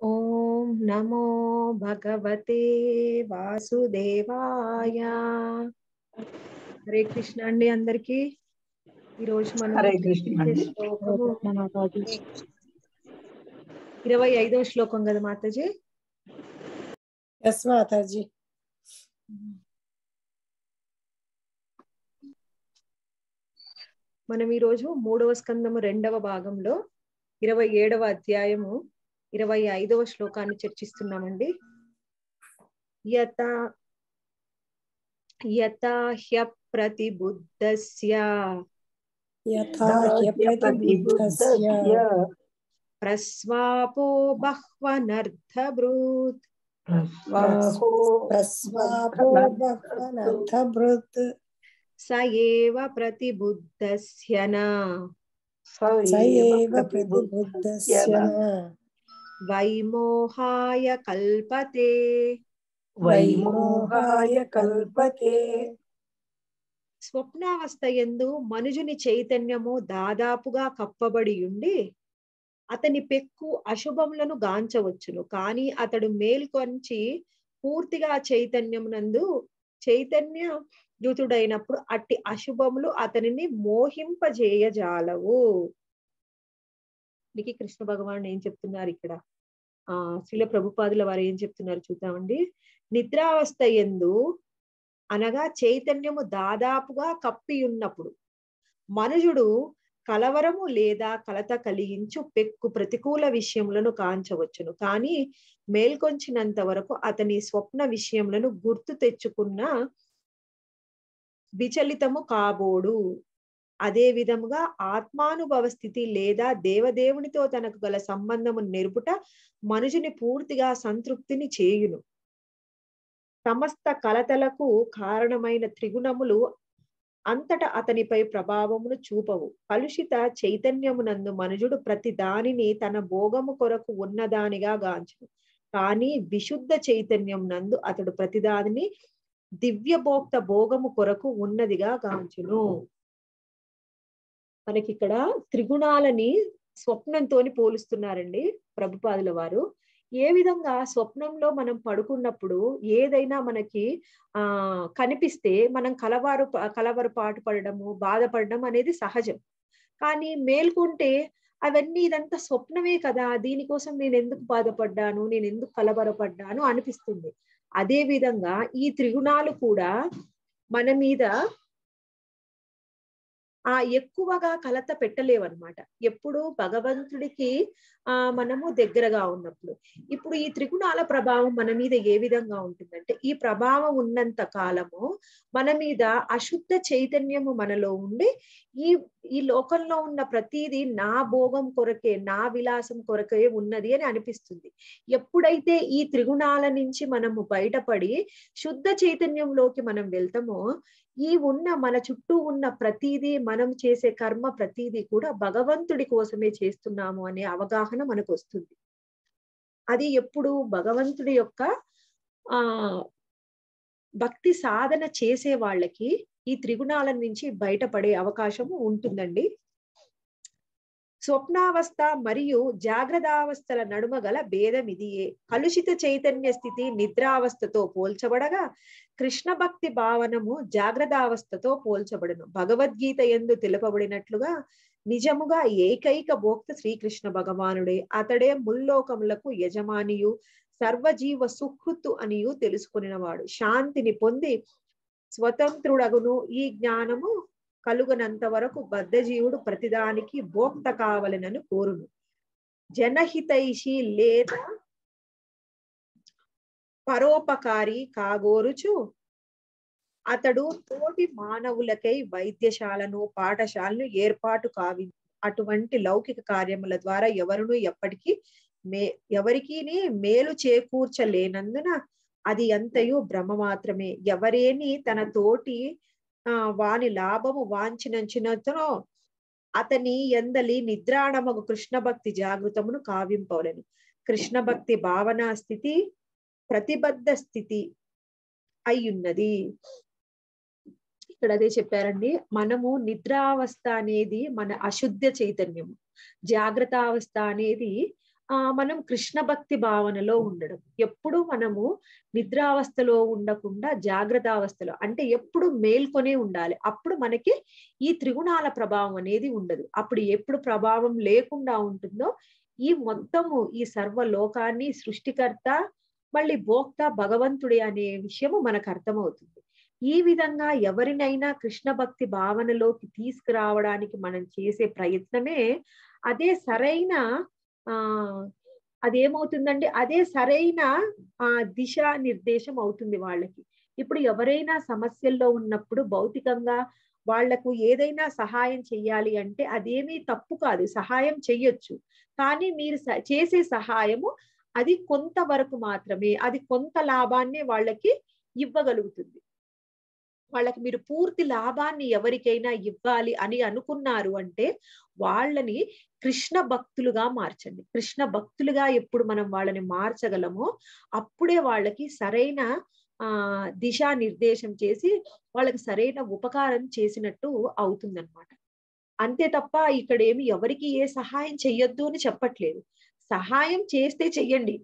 ఓం నమో భగవతే వాసుదేవాయ. హరే కృష్ణ అండి అందరికి. ఈరోజు మనం హరే కృష్ణ ఇరవై ఐదో శ్లోకం కదా మాతాజీ? ఎస్ మాతాజీ. మనం ఈరోజు మూడవ స్కందము రెండవ భాగంలో ఇరవై ఏడవ అధ్యాయము ఇరవై ఐదవ శ్లోకాన్ని చర్చిస్తున్నామండి. యత యత హ్యప్రతిబుద్ధస్య యథా హ్యప్రతిబుద్ధస్య ప్రస్వాపో ప్రస్వాపో బహ్వనర్థభృత్. స ఏవ ప్రతిబుద్ధస్య న స ఏవ ప్రతిబుద్ధస్య వైమోహాయ కల్పతే. వైమోహాయ కల్పతే. స్వప్నావస్థ ఎందు మనుజుని చైతన్యము దాదాపుగా కప్పబడి ఉండి అతని పెక్కు అశుభములను గాంచవచ్చును. కానీ అతడు మేల్కొంచి పూర్తిగా చైతన్యమునందు చైతన్య యుతుడైనప్పుడు అట్టి అశుభములు అతనిని మోహింపజేయజాలవు. దీనికి కృష్ణ భగవాన్ ఏం చెప్తున్నారు ఇక్కడ? ఆ శ్రీల ప్రభుపాదుల వారు ఏం చెప్తున్నారు చూద్దామండి. నిద్రావస్థ ఎందు అనగా చైతన్యము దాదాపుగా కప్పి ఉన్నప్పుడు మనుషుడు కలవరము లేదా కలత కలిగించు పెక్కు ప్రతికూల విషయములను కాంచవచ్చును. కానీ మేల్కొంచినంత వరకు అతని స్వప్న విషయములను గుర్తు తెచ్చుకున్న విచలితము కాబోడు. అదే విధముగా ఆత్మానుభవ స్థితి లేదా దేవదేవునితో తనకు గల సంబంధము నెరుపుట మనుషుని పూర్తిగా సంతృప్తిని చేయును. సమస్త కలతలకు కారణమైన త్రిగుణములు అంతట అతనిపై ప్రభావమును చూపవు. కలుషిత చైతన్యమునందు మనుజుడు ప్రతి దానిని తన భోగము కొరకు ఉన్నదానిగా గాంచును. కానీ విశుద్ధ చైతన్యం నందు అతడు ప్రతిదానిని దివ్యభోక్త భోగము కొరకు ఉన్నదిగా గాంచును. మనకి ఇక్కడ త్రిగుణాలని స్వప్నంతోని పోలుస్తున్నారండి ప్రభుపాదుల వారు. ఏ విధంగా స్వప్నంలో మనం పడుకున్నప్పుడు ఏదైనా మనకి ఆ కనిపిస్తే మనం కలవారు కలవరు పాటు పడడము బాధపడడం అనేది సహజం. కానీ మేల్కొంటే అవన్నీ ఇదంతా స్వప్నమే కదా దీనికోసం నేను ఎందుకు బాధపడ్డాను నేను ఎందుకు కలవరపడ్డాను అనిపిస్తుంది. అదే విధంగా ఈ త్రిగుణాలు కూడా మన మీద ఆ ఎక్కువగా కలత పెట్టలేవన్నమాట. ఎప్పుడు భగవంతుడికి ఆ మనము దగ్గరగా ఉన్నప్పుడు. ఇప్పుడు ఈ త్రిగుణాల ప్రభావం మన మీద ఏ విధంగా ఉంటుందంటే ఈ ప్రభావం ఉన్నంత కాలము మన మీద అశుద్ధ చైతన్యము మనలో ఉండి ఈ ఈ లోకంలో ఉన్న ప్రతిదీ నా భోగం కొరకే నా విలాసం కొరకే ఉన్నది అని అనిపిస్తుంది. ఎప్పుడైతే ఈ త్రిగుణాల నుంచి మనము బయటపడి శుద్ధ చైతన్యంలోకి మనం వెళ్తామో ఈ ఉన్న మన చుట్టూ ఉన్న ప్రతిదీ మనం చేసే కర్మ ప్రతిదీ కూడా భగవంతుడి కోసమే చేస్తున్నాము అనే అవగాహన మనకు వస్తుంది. అది ఎప్పుడు భగవంతుడి యొక్క ఆ భక్తి సాధన చేసే వాళ్ళకి ఈ త్రిగుణాల నుంచి బయటపడే అవకాశము ఉంటుందండి. స్వప్నావస్థ మరియు జాగ్రత్తావస్థల నడుమ గల భేదం ఇదియే కలుషిత చైతన్య స్థితి నిద్రావస్థతో పోల్చబడగా కృష్ణ భక్తి భావనము జాగ్రత్తావస్థతో పోల్చబడును. భగవద్గీత ఎందు తెలుపబడినట్లుగా నిజముగా ఏకైక భోక్త శ్రీకృష్ణ భగవానుడే. అతడే ముల్లోకములకు యజమానియు సర్వజీవ సుహృత్తు అనియు తెలుసుకునేవాడు శాంతిని పొంది స్వతంత్రుడగును ఈ జ్ఞానము కలుగనంత వరకు బద్ధజీవుడు ప్రతిదానికి భోక్త కావలనని కోరును. జనహితైషి లేదా పరోపకారి కాగోరుచు అతడు తోటి మానవులకై వైద్యశాలను పాఠశాలను ఏర్పాటు కావి అటువంటి లౌకిక కార్యముల ద్వారా ఎవరును ఎప్పటికీ మే ఎవరికి మేలు చేకూర్చలేనందున అది ఎంతయు భ్రమ మాత్రమే. ఎవరేని తన తోటి ఆ వాని లాభము వాంచినంచినతనో అతని ఎందలి నిద్రాణమగు కృష్ణ భక్తి జాగృతమును కావింపవలను కృష్ణ భక్తి భావనా స్థితి ప్రతిబద్ధ స్థితి అయ్యున్నది. ఇక్కడ అదే చెప్పారండి. మనము నిద్రావస్థ అనేది మన అశుద్ధ చైతన్యము. జాగ్రత్త అవస్థ అనేది ఆ మనం కృష్ణ భక్తి భావనలో ఉండడం. ఎప్పుడు మనము నిద్రావస్థలో ఉండకుండా జాగ్రత్త అవస్థలో అంటే ఎప్పుడు మేల్కొనే ఉండాలి. అప్పుడు మనకి ఈ త్రిగుణాల ప్రభావం అనేది ఉండదు. అప్పుడు ఎప్పుడు ప్రభావం లేకుండా ఉంటుందో ఈ మొత్తము ఈ సర్వ లోకాన్ని సృష్టికర్త మళ్ళీ భోక్త భగవంతుడే అనే విషయము మనకు అర్థమవుతుంది. ఈ విధంగా ఎవరినైనా కృష్ణ భక్తి భావనలోకి తీసుకురావడానికి మనం చేసే ప్రయత్నమే అదే సరైన ఆ అదేమవుతుందండి అదే సరైన ఆ దిశ నిర్దేశం అవుతుంది వాళ్ళకి. ఇప్పుడు ఎవరైనా సమస్యల్లో ఉన్నప్పుడు భౌతికంగా వాళ్ళకు ఏదైనా సహాయం చెయ్యాలి అంటే అదేమీ తప్పు కాదు సహాయం చెయ్యొచ్చు. కానీ మీరు స- చేసే సహాయము అది కొంతవరకు మాత్రమే అది కొంత లాభాన్ని వాళ్ళకి ఇవ్వగలుగుతుంది. వాళ్ళకి మీరు పూర్తి లాభాన్ని ఎవరికైనా ఇవ్వాలి అని అనుకున్నారు అంటే వాళ్ళని కృష్ణ భక్తులుగా మార్చండి. కృష్ణ భక్తులుగా ఎప్పుడు మనం వాళ్ళని మార్చగలమో అప్పుడే వాళ్ళకి సరైన ఆ దిశానిర్దేశం చేసి వాళ్ళకి సరైన ఉపకారం చేసినట్టు అవుతుందన్నమాట. అంతే తప్ప ఇక్కడ ఏమి ఎవరికి ఏ సహాయం చెయ్యొద్దు అని చెప్పట్లేదు. సహాయం చేస్తే చెయ్యండి.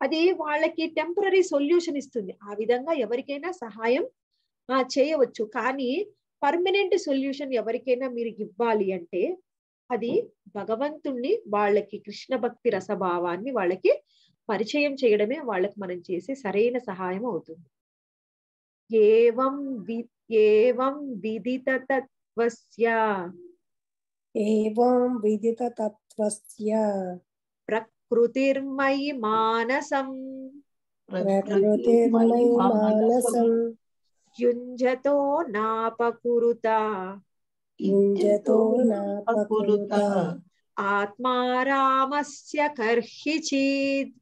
అది వాళ్ళకి టెంపరీ సొల్యూషన్ ఇస్తుంది. ఆ విధంగా ఎవరికైనా సహాయం ఆ చేయవచ్చు. కానీ పర్మనెంట్ సొల్యూషన్ ఎవరికైనా మీరు ఇవ్వాలి అంటే అది భగవంతుణ్ణి వాళ్ళకి కృష్ణ భక్తి రసభావాన్ని వాళ్ళకి పరిచయం చేయడమే వాళ్ళకి మనం చేసే సరైన సహాయం అవుతుంది. ఏవం ఏవం విదిత తత్వస్య. ఏవం విదిత తత్వస్య. ప్రకృతిర్మయి మానసం. ప్రకృతిర్మయి మానసం. యుంజతో నాపకురుత. యుంజతో నాపకురుత. ఆత్మా రామస్య కర్హి చేద్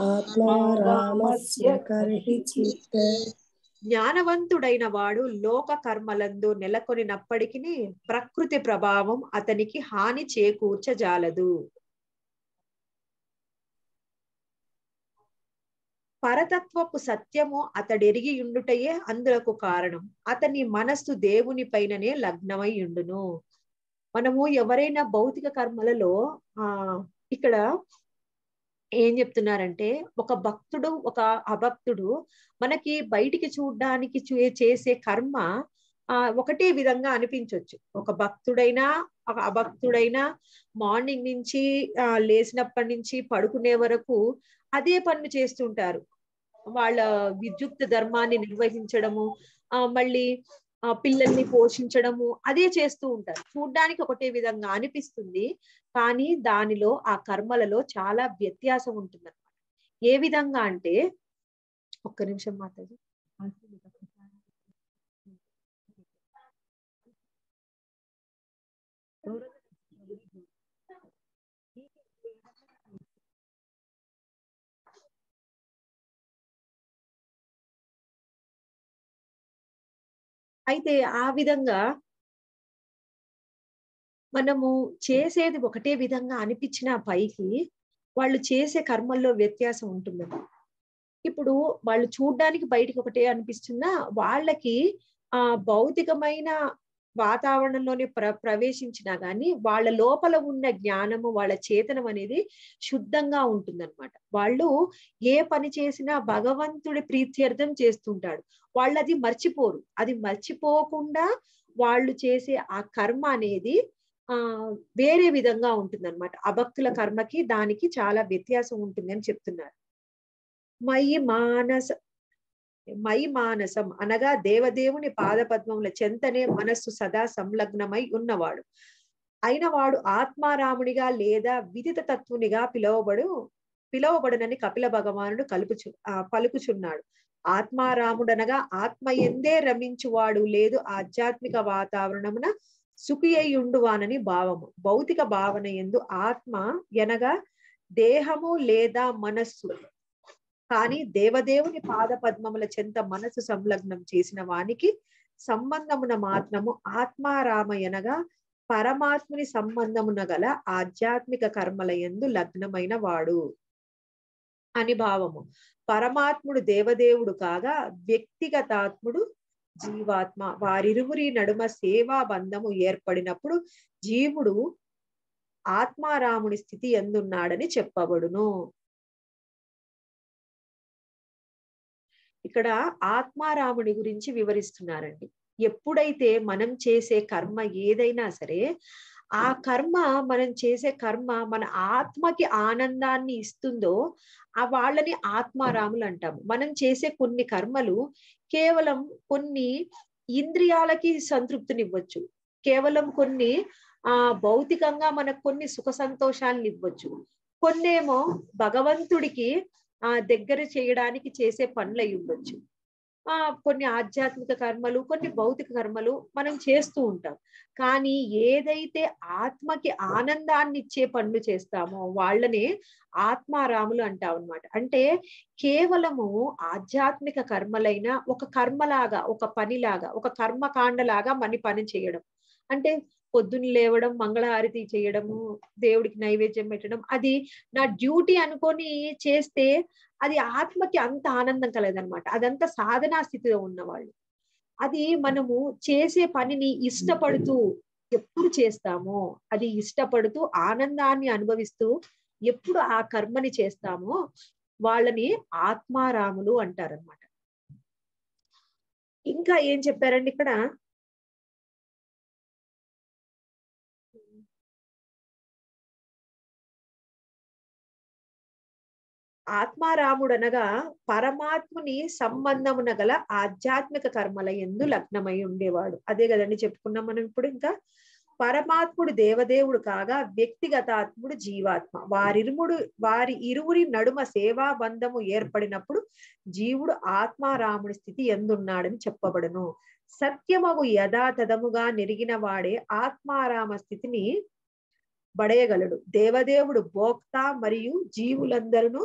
ఆత్మా రామస్య కర్హి చేత్ జ్ఞానవంతుడైన వాడు లోక కర్మలందు నెలకొనినప్పటికీ ప్రకృతి ప్రభావం అతనికి హాని చేకూర్చజాలదు. పరతత్వపు సత్యము అతడెరిగి ఉండుటయే అందులకు కారణం. అతని మనస్సు దేవుని పైననే లగ్నమై ఉండును. మనము ఎవరైనా భౌతిక కర్మలలో ఆ ఇక్కడ ఏం చెప్తున్నారంటే ఒక భక్తుడు ఒక అభక్తుడు మనకి బయటికి చూడడానికి చూ- చేసే కర్మ ఆ ఒకటే విధంగా అనిపించవచ్చు ఒక భక్తుడైనా ఒక అభక్తుడైనా మార్నింగ్ నుంచి ఆ లేచినప్పటి నుంచి పడుకునే వరకు అదే పనులు చేస్తుంటారు వాళ్ళ విద్యుక్త ధర్మాన్ని నిర్వహించడము ఆ మళ్ళీ ఆ పిల్లల్ని పోషించడము అదే చేస్తూ ఉంటారు. చూడ్డానికి ఒకటే విధంగా అనిపిస్తుంది కానీ దానిలో ఆ కర్మలలో చాలా వ్యత్యాసం ఉంటుంది ఏ విధంగా అంటే ఒక్క నిమిషం మాతాజీ. అయితే ఆ విధంగా మనము చేసేది ఒకటే విధంగా అనిపించిన పైకి వాళ్ళు చేసే కర్మల్లో వ్యత్యాసం ఉంటుంది. ఇప్పుడు వాళ్ళు చూడ్డానికి బయటికి ఒకటే అనిపిస్తున్నా వాళ్ళకి ఆ భౌతికమైన వాతావరణంలోనే ప్ర ప్రవేశించినా గానీ వాళ్ళ లోపల ఉన్న జ్ఞానము వాళ్ళ చేతనం అనేది శుద్ధంగా ఉంటుందన్నమాట. వాళ్ళు ఏ పని చేసినా భగవంతుడి ప్రీత్యర్థం చేస్తుంటాడు. వాళ్ళు అది మర్చిపోరు. అది మర్చిపోకుండా వాళ్ళు చేసే ఆ కర్మ అనేది ఆ వేరే విధంగా ఉంటుందన్నమాట. అభక్తుల కర్మకి దానికి చాలా వ్యత్యాసం ఉంటుంది అని చెప్తున్నారు. మయి మానస మై మానసం అనగా దేవదేవుని పాదపద్మముల చెంతనే మనస్సు సదా సంలగ్నమై ఉన్నవాడు. అయిన వాడు ఆత్మారామునిగా లేదా విదిత తత్వునిగా పిలువబడు పిలువబడునని కపిల భగవానుడు కలుపుచు ఆ పలుకుచున్నాడు. ఆత్మారాముడనగా ఆత్మ ఎందే రమించువాడు లేదు ఆధ్యాత్మిక వాతావరణమున సుఖియుండువానని భావము. భౌతిక భావన ఎందు ఆత్మ ఎనగా దేహము లేదా మనస్సు కానీ దేవదేవుని పాద పద్మముల చెంత మనసు సంలగ్నం చేసిన వానికి సంబంధమున మాత్రము ఆత్మారామయనగా పరమాత్ముని సంబంధమున గల ఆధ్యాత్మిక కర్మల ఎందు లగ్నమైన వాడు. అని భావము. పరమాత్ముడు దేవదేవుడు కాగా వ్యక్తిగతాత్ముడు జీవాత్మ. వారిరువురి నడుమ సేవా బంధము ఏర్పడినప్పుడు జీవుడు ఆత్మారాముని స్థితి ఎందున్నాడని చెప్పబడును. ఇక్కడ ఆత్మారాముడి గురించి వివరిస్తున్నారండి. ఎప్పుడైతే మనం చేసే కర్మ ఏదైనా సరే ఆ కర్మ మనం చేసే కర్మ మన ఆత్మకి ఆనందాన్ని ఇస్తుందో ఆ వాళ్ళని ఆత్మారాములు అంటాము. మనం చేసే కొన్ని కర్మలు కేవలం కొన్ని ఇంద్రియాలకి సంతృప్తినివ్వచ్చు. కేవలం కొన్ని ఆ భౌతికంగా మనకు కొన్ని సుఖ సంతోషాలను ఇవ్వచ్చు. కొన్నేమో భగవంతుడికి ఆ దగ్గర చేయడానికి చేసే పనులు అయి ఉండొచ్చు. ఆ కొన్ని ఆధ్యాత్మిక కర్మలు కొన్ని భౌతిక కర్మలు మనం చేస్తూ ఉంటాం. కానీ ఏదైతే ఆత్మకి ఆనందాన్ని ఇచ్చే పనులు చేస్తామో వాళ్ళనే ఆత్మారాములు అంటాం అనమాట అంటే కేవలము ఆధ్యాత్మిక కర్మలైన ఒక కర్మలాగా ఒక పనిలాగా ఒక కర్మకాండలాగా మన పని చేయడం. అంటే పొద్దున్న లేవడం మంగళహారతి చేయడము దేవుడికి నైవేద్యం పెట్టడం అది నా డ్యూటీ అనుకొని చేస్తే అది ఆత్మకి అంత ఆనందం కలదనమాట అదంతా సాధనా స్థితిలో ఉన్నవాళ్ళు. అది మనము చేసే పనిని ఇష్టపడుతూ ఎప్పుడు చేస్తామో అది ఇష్టపడుతూ ఆనందాన్ని అనుభవిస్తూ ఎప్పుడు ఆ కర్మని చేస్తామో వాళ్ళని ఆత్మారాములు అంటారనమాట ఇంకా ఏం చెప్పారండి ఇక్కడ? ఆత్మారాముడనగా పరమాత్ముని సంబంధమున గల ఆధ్యాత్మిక కర్మల ఎందు లగ్నమై ఉండేవాడు. అదే కదండి చెప్పుకున్నాం మనం ఇప్పుడు ఇంకా. పరమాత్ముడు దేవదేవుడు కాగా వ్యక్తిగతాత్ముడు జీవాత్మ. వారిరుముడు వారి ఇరువురి నడుమ సేవా బంధము ఏర్పడినప్పుడు జీవుడు ఆత్మారాముడి స్థితి ఎందున్నాడని చెప్పబడును. సత్యమగు యథాతథముగా నెరిగిన వాడే ఆత్మారామ స్థితిని బడయగలడు. దేవదేవుడు భోక్త మరియు జీవులందరూ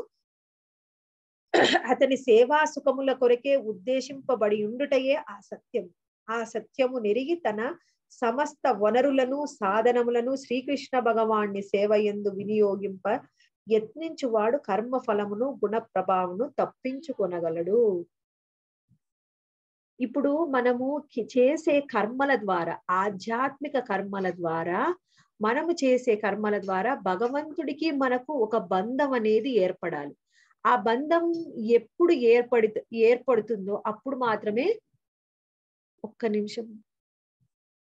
అతని సేవా సుఖముల కొరకే ఉద్దేశింపబడి ఉండుటయే ఆ సత్యం. ఆ సత్యము నెరిగి తన సమస్త వనరులను సాధనములను శ్రీకృష్ణ భగవాన్ని సేవ ఎందు వినియోగింప యత్నించువాడు కర్మ ఫలమును గుణ ప్రభావమును తప్పించుకొనగలడు. ఇప్పుడు మనము చేసే కర్మల ద్వారా ఆధ్యాత్మిక కర్మల ద్వారా మనము చేసే కర్మల ద్వారా భగవంతుడికి మనకు ఒక బంధం అనేది ఏర్పడాలి. ఆ బంధం ఎప్పుడు ఏర్పడి ఏర్పడుతుందో అప్పుడు మాత్రమే ఒక్క నిమిషం.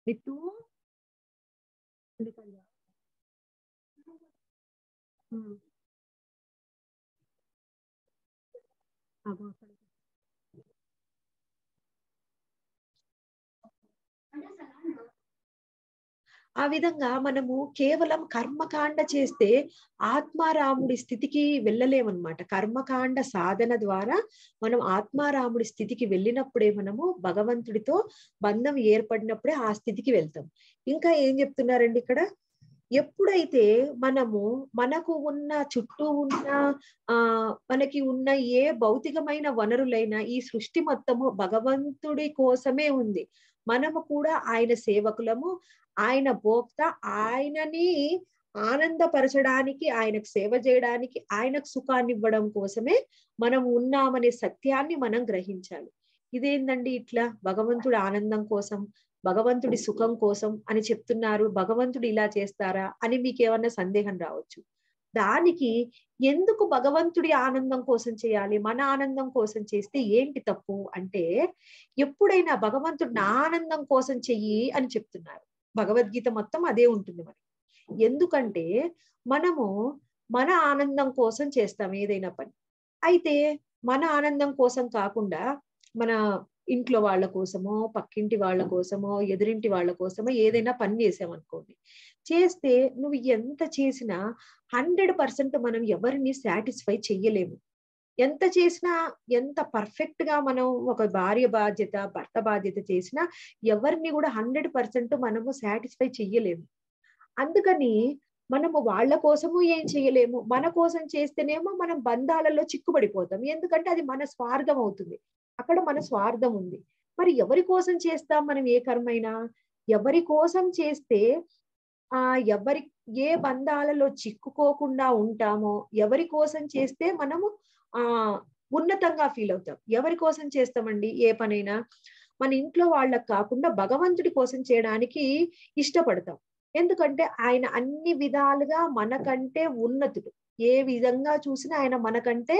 నిట్టు. ఆ విధంగా మనము కేవలం కర్మకాండ చేస్తే ఆత్మారాముడి స్థితికి వెళ్ళలేమన్నమాట. కర్మకాండ సాధన ద్వారా మనం ఆత్మారాముడి స్థితికి వెళ్ళినప్పుడే మనము భగవంతుడితో బంధం ఏర్పడినప్పుడే ఆ స్థితికి వెళ్తాం. ఇంకా ఏం చెప్తున్నారండి ఇక్కడ? ఎప్పుడైతే మనము మనకు ఉన్న చుట్టూ ఉన్న ఆ మనకి ఉన్న ఏ భౌతికమైన వనరులైనా ఈ సృష్టి మొత్తము భగవంతుడి కోసమే ఉంది. మనము కూడా ఆయన సేవకులము ఆయన భోక్త ఆయనని ఆనందపరచడానికి ఆయనకు సేవ చేయడానికి ఆయనకు సుఖాన్ని ఇవ్వడం కోసమే మనం ఉన్నామనే సత్యాన్ని మనం గ్రహించాలి. ఇదేందండి ఇట్లా? భగవంతుడి ఆనందం కోసం భగవంతుడి సుఖం కోసం అని చెప్తున్నారు. భగవంతుడు ఇలా చేస్తారా అని మీకేమన్నా సందేహం రావచ్చు? దానికి ఎందుకు భగవంతుడి ఆనందం కోసం చేయాలి? మన ఆనందం కోసం చేస్తే ఏంటి తప్పు? అంటే ఎప్పుడైనా భగవంతుడు నా ఆనందం కోసం చెయ్యి అని చెప్తున్నారు. భగవద్గీత మొత్తం అదే ఉంటుంది మనకి ఎందుకంటే మనము మన ఆనందం కోసం చేస్తాం ఏదైనా పని. అయితే మన ఆనందం కోసం కాకుండా మన ఇంట్లో వాళ్ళ కోసమో పక్కింటి వాళ్ళ కోసమో ఎదురింటి వాళ్ళ కోసమో ఏదైనా పని చేసామనుకోండి. చేస్తే నువ్వు ఎంత చేసినా హండ్రెడ్ పర్సెంట్ మనం ఎవరిని సాటిస్ఫై చెయ్యలేము. ఎంత చేసినా ఎంత పర్ఫెక్ట్గా మనం ఒక భార్య బాధ్యత భర్త బాధ్యత చేసినా ఎవరిని కూడా హండ్రెడ్ పర్సెంట్ మనము సాటిస్ఫై చెయ్యలేము. అందుకని మనము వాళ్ళ కోసము ఏం చేయలేము మన కోసం చేస్తేనేమో మనం బంధాలలో చిక్కుబడిపోతాం. ఎందుకంటే అది మన స్వార్థం అవుతుంది. అక్కడ మన స్వార్థం ఉంది. మరి ఎవరి కోసం చేస్తాం మనం ఏ కర్మైనా? ఎవరి కోసం చేస్తే ఆ ఎవరి ఏ బంధాలలో చిక్కుకోకుండా ఉంటామో ఎవరి కోసం చేస్తే మనము ఆ ఉన్నతంగా ఫీల్ అవుతాం. ఎవరి కోసం చేస్తామండి? ఏ పనైనా. మన ఇంట్లో వాళ్ళకి కాకుండా భగవంతుడి కోసం చేయడానికి ఇష్టపడతాం. ఎందుకంటే ఆయన అన్ని విధాలుగా మనకంటే ఉన్నతుడు. ఏ విధంగా చూసినా ఆయన మనకంటే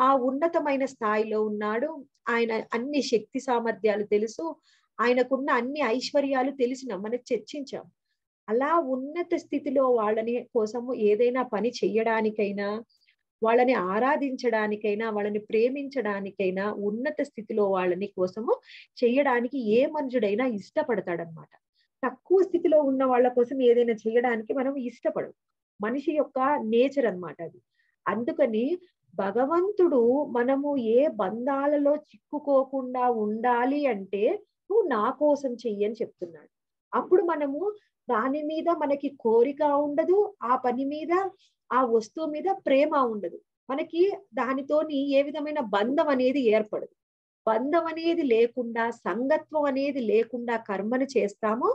ఆ ఉన్నతమైన స్థాయిలో ఉన్నాడు. ఆయన అన్ని శక్తి సామర్థ్యాలు తెలుసు. ఆయనకున్న అన్ని ఐశ్వర్యాలు తెలిసిన మనం చర్చించాం. అలా ఉన్నత స్థితిలో వాళ్ళని కోసము ఏదైనా పని చెయ్యడానికైనా వాళ్ళని ఆరాధించడానికైనా వాళ్ళని ప్రేమించడానికైనా ఉన్నత స్థితిలో వాళ్ళని కోసము చేయడానికి ఏ మనుషుడైనా ఇష్టపడతాడనమాట తక్కువ స్థితిలో ఉన్న వాళ్ళ కోసం ఏదైనా చేయడానికి మనం ఇష్టపడం మనిషి యొక్క నేచర్ అన్నమాట అది. అందుకని భగవంతుడు మనము ఏ బంధాలలో చిక్కుకోకుండా ఉండాలి అంటే నువ్వు నా కోసం చెయ్యి అని చెప్తున్నాడు. అప్పుడు మనము దాని మీద మనకి కోరిక ఉండదు ఆ పని మీద ఆ వస్తువు మీద ప్రేమ ఉండదు. మనకి దానితోని ఏ విధమైన బంధం అనేది ఏర్పడదు. బంధం అనేది లేకుండా సంగత్వం అనేది లేకుండా కర్మను చేస్తామో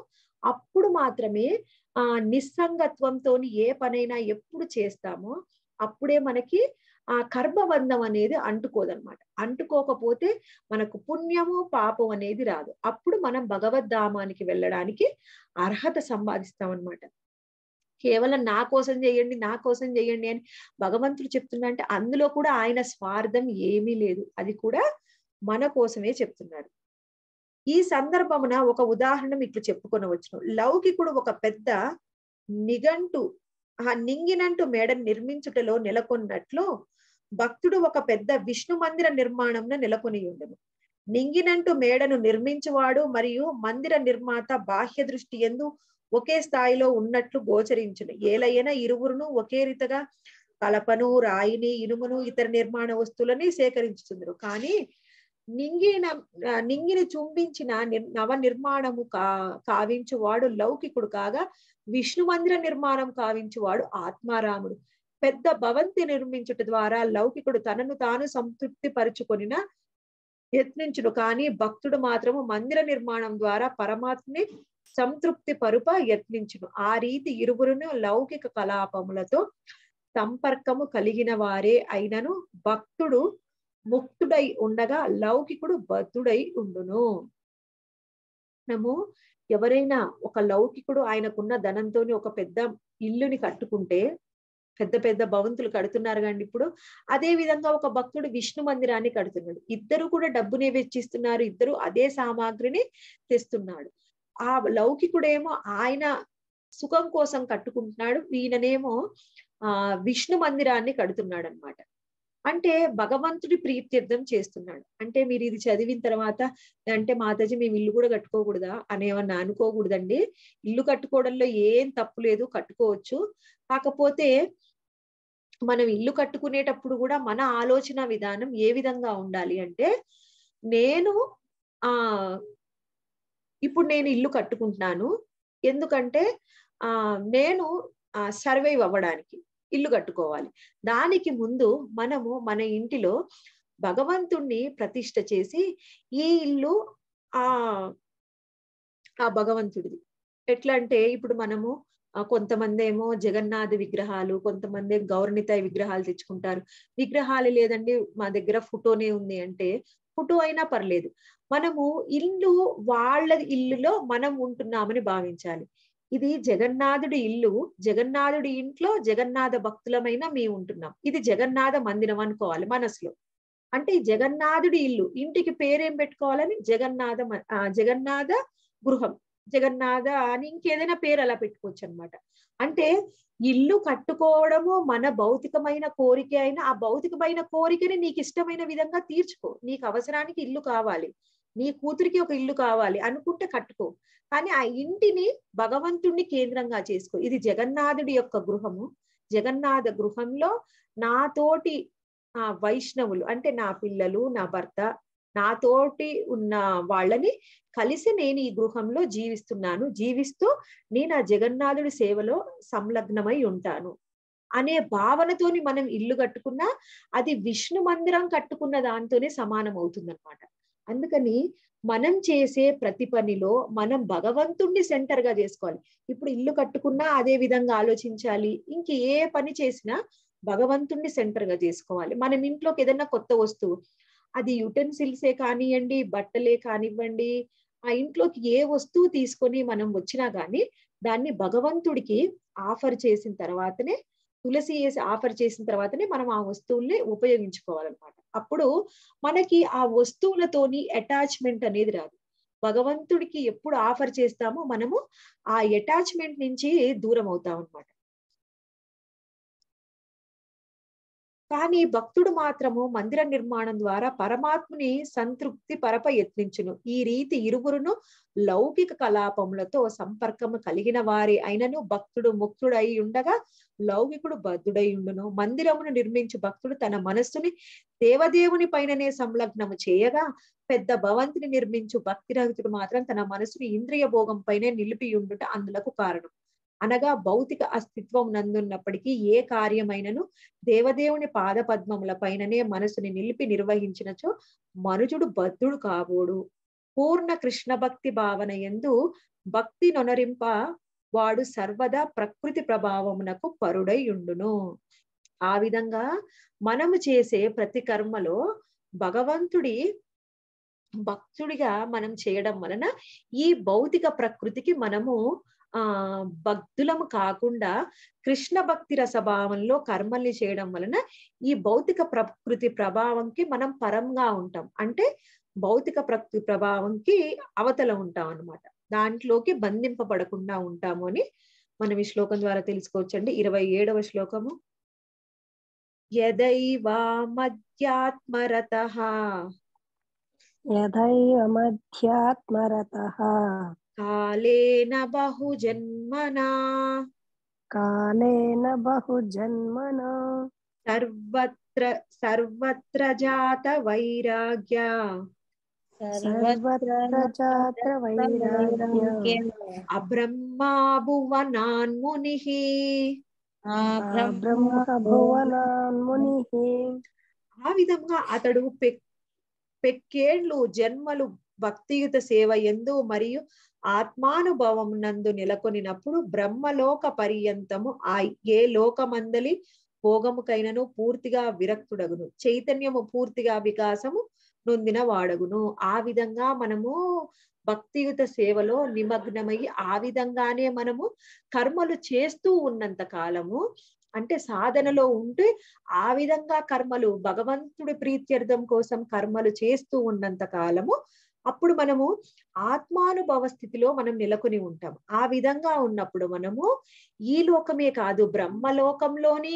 అప్పుడు మాత్రమే ఆ నిస్సంగత్వంతో ఏ పనైనా ఎప్పుడు చేస్తామో అప్పుడే మనకి ఆ కర్మబంధం అనేది అంటుకోదనమాట అంటుకోకపోతే మనకు పుణ్యము పాపం అనేది రాదు. అప్పుడు మనం భగవద్ధామానికి వెళ్ళడానికి అర్హత సంపాదిస్తాం అనమాట కేవలం నా కోసం చేయండి నా కోసం చేయండి అని భగవంతుడు చెప్తున్నా అంటే అందులో కూడా ఆయన స్వార్థం ఏమీ లేదు. అది కూడా మన కోసమే చెప్తున్నాడు. ఈ సందర్భమున ఒక ఉదాహరణ ఇట్లు చెప్పుకొనవచ్చును. లౌకికుడు ఒక పెద్ద నిఘంటు ఆ నింగినంటు మేడ నిర్మించుటలో నెలకొన్నట్లు భక్తుడు ఒక పెద్ద విష్ణు మందిర నిర్మాణంను నెలకొని ఉండను. నింగినంటు మేడను నిర్మించువాడు మరియు మందిర నిర్మాత బాహ్య దృష్టి ఎందు ఒకే స్థాయిలో ఉన్నట్లు గోచరించును. ఏలైనా ఇరువురును ఒకే రీతిగా కలపను రాయిని ఇనుమును ఇతర నిర్మాణ వస్తువులని సేకరించుతుందరు కానీ నింగిన నింగిని చుంబించిన నవ నిర్మాణము కా కావించువాడు లౌకికుడు కాగా విష్ణు మందిర నిర్మాణం కావించువాడు ఆత్మారాముడు. పెద్ద భవంతి నిర్మించుట ద్వారా లౌకికుడు తనను తాను సంతృప్తి పరుచుకొనిన యత్నించును. కానీ భక్తుడు మాత్రము మందిర నిర్మాణం ద్వారా పరమాత్మని సంతృప్తి పరుప యత్నించును. ఆ రీతి ఇరువురును లౌకిక కలాపములతో సంపర్కము కలిగిన వారే అయినను భక్తుడు ముక్తుడై ఉండగా లౌకికుడు బద్ధుడై ఉండును. మనము ఎవరైనా ఒక లౌకికుడు ఆయనకున్న ధనంతోని ఒక పెద్ద ఇల్లుని కట్టుకుంటే పెద్ద పెద్ద భవంతులు కడుతున్నారు కానీ ఇప్పుడు. అదే విధంగా ఒక భక్తుడు విష్ణు మందిరాన్ని కడుతున్నాడు. ఇద్దరు కూడా డబ్బునే వెచ్చిస్తున్నారు ఇద్దరు అదే సామాగ్రిని తెస్తున్నాడు. ఆ లౌకికుడేమో ఆయన సుఖం కోసం కట్టుకుంటున్నాడు. ఈయననేమో ఆ విష్ణు మందిరాన్ని కడుతున్నాడు అనమాట అంటే భగవంతుడి ప్రీత్యర్థం చేస్తున్నాడు. అంటే మీరు ఇది చదివిన తర్వాత అంటే మాతాజీ మేము ఇల్లు కూడా కట్టుకోకూడదా అనేవన్నా అనుకోకూడదండి. ఇల్లు కట్టుకోవడంలో ఏం తప్పు లేదు కట్టుకోవచ్చు. కాకపోతే మనం ఇల్లు కట్టుకునేటప్పుడు కూడా మన ఆలోచన విధానం ఏ విధంగా ఉండాలి అంటే నేను ఆ ఇప్పుడు నేను ఇల్లు కట్టుకుంటున్నాను. ఎందుకంటే ఆ నేను సర్వైవ్ అవ్వడానికి ఇల్లు కట్టుకోవాలి. దానికి ముందు మనము మన ఇంటిలో భగవంతుణ్ణి ప్రతిష్ట చేసి ఈ ఇల్లు ఆ ఆ భగవంతుడిది. ఎట్లా అంటే ఇప్పుడు మనము కొంతమంది ఏమో జగన్నాథ విగ్రహాలు కొంతమంది గౌరనితాయి విగ్రహాలు తెచ్చుకుంటారు. విగ్రహాలు లేదండి మా దగ్గర ఫోటోనే ఉంది అంటే ఫోటో అయినా పర్లేదు. మనము ఇల్లు వాళ్ళ ఇల్లులో మనం ఉంటున్నామని భావించాలి. ఇది జగన్నాథుడి ఇల్లు జగన్నాథుడి ఇంట్లో జగన్నాథ భక్తులమైన మేము ఉంటున్నాం. ఇది జగన్నాథ మందిరం అనుకోవాలి మనసులో. అంటే జగన్నాథుడి ఇల్లు ఇంటికి పేరేం పెట్టుకోవాలని? జగన్నాథ జగన్నాథ గృహం. జగన్నాథ అని ఇంకేదైనా పేరు అలా పెట్టుకోవచ్చు అనమాట అంటే ఇల్లు కట్టుకోవడము మన భౌతికమైన కోరిక అయినా ఆ భౌతికమైన కోరికని నీకు ఇష్టమైన విధంగా తీర్చుకో. నీకు అవసరానికి ఇల్లు కావాలి. నీ కూతురికి ఒక ఇల్లు కావాలి అనుకుంటే కట్టుకో. కానీ ఆ ఇంటిని భగవంతుణ్ణి కేంద్రంగా చేసుకో. ఇది జగన్నాథుడి యొక్క గృహము. జగన్నాథ గృహంలో నాతోటి ఆ వైష్ణవులు అంటే నా పిల్లలు నా భర్త నాతోటి ఉన్న వాళ్ళని కలిసి నేను ఈ గృహంలో జీవిస్తున్నాను. జీవిస్తూ నేను ఆ జగన్నాథుడి సేవలో సంలగ్నమై ఉంటాను అనే భావనతోని మనం ఇల్లు కట్టుకున్నా అది విష్ణు మందిరం కట్టుకున్న దాంతోనే సమానం అవుతుందన్నమాట. అందుకని మనం చేసే ప్రతి పనిలో మనం భగవంతుణ్ణి సెంటర్గా చేసుకోవాలి. ఇప్పుడు ఇల్లు కట్టుకున్నా అదే విధంగా ఆలోచించాలి. ఇంక ఏ పని చేసినా భగవంతుణ్ణి సెంటర్గా చేసుకోవాలి. మనం ఇంట్లోకి ఏదైనా కొత్త వస్తువు అది యుటెన్సిల్సే కానివ్వండి బట్టలే కానివ్వండి ఆ ఇంట్లోకి ఏ వస్తువు తీసుకొని మనం వచ్చినా కానీ దాన్ని భగవంతుడికి ఆఫర్ చేసిన తర్వాతనే తులసి వేసి ఆఫర్ చేసిన తర్వాతనే మనం ఆ వస్తువుల్ని ఉపయోగించుకోవాలన్నమాట. అప్పుడు మనకి ఆ వస్తువులతోని అటాచ్మెంట్ అనేది రాదు. భగవంతుడికి ఎప్పుడు ఆఫర్ చేస్తామో మనము ఆ అటాచ్మెంట్ నుంచి దూరం అవుతాం అనమాట కానీ భక్తుడు మాత్రము మందిర నిర్మాణం ద్వారా పరమాత్ముని సంతృప్తి పరప యత్నించును. ఈ రీతి ఇరువురును లౌకిక కలాపములతో సంపర్కము కలిగిన వారి అయినను భక్తుడు ముక్తుడై ఉండగా లౌకికుడు బద్ధుడై ఉండును. మందిరమును నిర్మించు భక్తుడు తన మనస్సుని దేవదేవుని పైననే సంలగ్నము చేయగా పెద్ద భవంతిని నిర్మించు భక్తి రహితుడు మాత్రం తన మనసుని ఇంద్రియ భోగం పైనే నిలిపి ఉండుట అందులకు కారణం. అనగా భౌతిక అస్తిత్వం నందున్నప్పటికీ ఏ కార్యమైనను దేవదేవుని పాద పద్మముల పైననే మనసుని నిలిపి నిర్వహించినచో మనుజుడు బద్ధుడు కాబోడు. పూర్ణ కృష్ణ భక్తి భావన ఎందు భక్తి నొనరింప వాడు సర్వదా ప్రకృతి ప్రభావమునకు పరుడై ఉండును. ఆ విధంగా మనము చేసే ప్రతి కర్మలో భగవంతుడి భక్తుడిగా మనం చేయడం వలన ఈ భౌతిక ప్రకృతికి మనము ఆ భక్తులము కాకుండా కృష్ణ భక్తి రసభావంలో కర్మల్ని చేయడం వలన ఈ భౌతిక ప్రకృతి ప్రభావంకి మనం పరంగా ఉంటాం. అంటే భౌతిక ప్రకృతి ప్రభావంకి అవతల ఉంటాం అన్నమాట. దాంట్లోకి బంధింపబడకుండా ఉంటాము అని మనం ఈ శ్లోకం ద్వారా తెలుసుకోవచ్చండి. ఇరవై ఏడవ శ్లోకము. యదైవా మధ్యాత్మరత. యథైవ మధ్యాత్మరతః. కాలేన బహుజన్మనా. కాలేన బహుజన్మనా. సర్వత్ర సర్వత్ర జాత వైరాగ్య. అబ్రహ్మా భువనాన్ ఆ విధంగా అతడు పె- పెక్కేళ్ళు జన్మలు భక్తియుత సేవ ఎందు మరియు ఆత్మానుభవం నందు నెలకొనినప్పుడు బ్రహ్మలోక పర్యంతము ఆ ఏ లోకమందలి భోగముకైనను పూర్తిగా విరక్తుడగును. చైతన్యము పూర్తిగా వికాసము నొందిన వాడగును. ఆ విధంగా మనము భక్తియుత సేవలో నిమగ్నమై ఆ విధంగానే మనము కర్మలు చేస్తూ ఉన్నంత కాలము అంటే సాధనలో ఉంటే ఆ విధంగా కర్మలు భగవంతుడి ప్రీత్యర్థం కోసం కర్మలు చేస్తూ ఉన్నంత కాలము అప్పుడు మనము ఆత్మానుభవ స్థితిలో మనం నెలకొని ఉంటాం. ఆ విధంగా ఉన్నప్పుడు మనము ఈ లోకమే కాదు బ్రహ్మలోకంలోని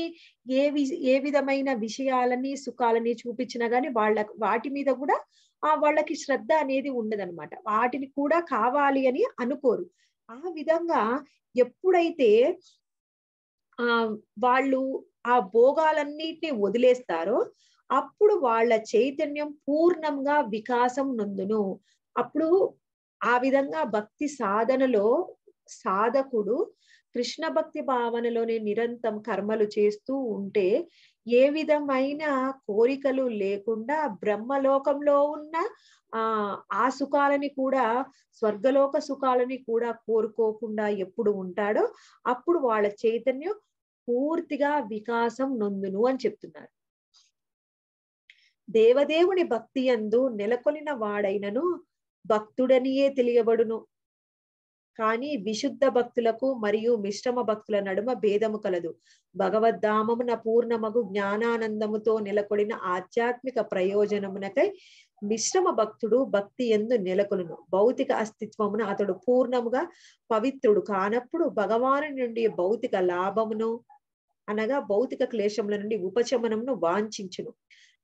ఏ వి ఏ విధమైన విషయాలని సుఖాలని చూపించినా గానీ వాళ్ళ వాటి మీద కూడా ఆ వాళ్ళకి శ్రద్ధ అనేది ఉండదన్నమాట. వాటిని కూడా కావాలి అని అనుకోరు. ఆ విధంగా ఎప్పుడైతే ఆ వాళ్ళు ఆ భోగాలన్నిటిని వదిలేస్తారో అప్పుడు వాళ్ళ చైతన్యం పూర్ణంగా వికాసం నందును. అప్పుడు ఆ విధంగా భక్తి సాధనలో సాధకుడు కృష్ణ భక్తి భావనలోనే నిరంతరం కర్మలు చేస్తూ ఉంటే ఏ విధమైన కోరికలు లేకుండా బ్రహ్మలోకంలో ఉన్న ఆ ఆ సుఖాలని కూడా స్వర్గలోక సుఖాలని కూడా కోరుకోకుండా ఎప్పుడు ఉంటాడో అప్పుడు వాళ్ళ చైతన్యం పూర్తిగా వికాసం నొందును అని చెప్తున్నారు. దేవదేవుని భక్తి యందు నెలకొలిన వాడైనను భక్తుడనియే తెలియబడును. కానీ విశుద్ధ భక్తులకు మరియు మిశ్రమ భక్తుల నడుమ భేదము కలదు. భగవద్ధామమున పూర్ణమగు జ్ఞానానందముతో నెలకొడిన ఆధ్యాత్మిక ప్రయోజనమునకై మిశ్రమ భక్తుడు భక్తి ఎందు నెలకొలును. భౌతిక అస్తిత్వమున అతడు పూర్ణముగా పవిత్రుడు కానప్పుడు భగవాను నుండి భౌతిక లాభమును అనగా భౌతిక క్లేశముల నుండి ఉపశమనమును వాంఛించును.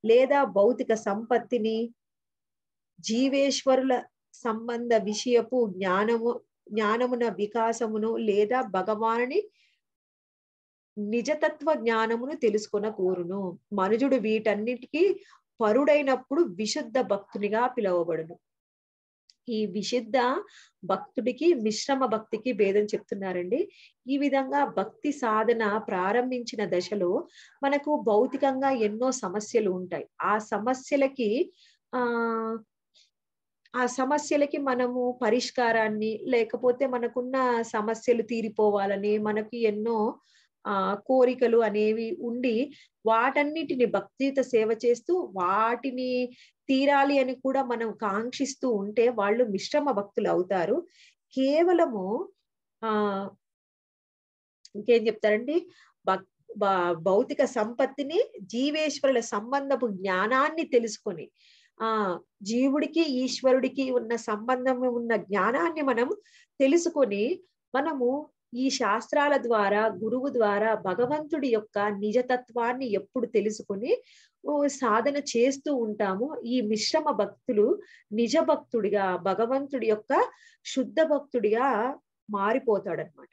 లేదా భౌతిక సంపత్తిని జీవేశ్వరుల సంబంధ విషయపు జ్ఞానము జ్ఞానమున వికాసమును లేదా భగవానుని నిజతత్వ జ్ఞానమును తెలుసుకున్న కోరును. మనుజుడు వీటన్నిటికీ పరుడైనప్పుడు విశుద్ధ భక్తునిగా పిలువబడును. ఈ విశుద్ధ భక్తుడికి మిశ్రమ భక్తికి భేదం చెప్తున్నారండి. ఈ విధంగా భక్తి సాధన ప్రారంభించిన దశలో మనకు భౌతికంగా ఎన్నో సమస్యలు ఉంటాయి. ఆ సమస్యలకి ఆ ఆ సమస్యలకి మనము పరిష్కారాన్ని లేకపోతే మనకున్న సమస్యలు తీరిపోవాలని మనకి ఎన్నో ఆ కోరికలు అనేవి ఉండి వాటన్నిటిని భక్తియుత సేవ చేస్తూ వాటిని తీరాలి అని కూడా మనం కాంక్షిస్తూ ఉంటే వాళ్ళు మిశ్రమ భక్తులు అవుతారు. కేవలము ఆ ఇంకేం చెప్తారండి? భక్- భౌతిక సంపత్తిని జీవేశ్వరుల సంబంధపు జ్ఞానాన్ని తెలుసుకొని ఆ జీవుడికి ఈశ్వరుడికి ఉన్న సంబంధం ఉన్న జ్ఞానాన్ని మనం తెలుసుకొని మనము ఈ శాస్త్రాల ద్వారా గురువు ద్వారా భగవంతుడి యొక్క నిజతత్వాన్ని ఎప్పుడు తెలుసుకొని సాధన చేస్తూ ఉంటాము. ఈ మిశ్రమ భక్తులు నిజ భక్తుడిగా భగవంతుడి యొక్క శుద్ధ భక్తుడిగా మారిపోతాడనమాట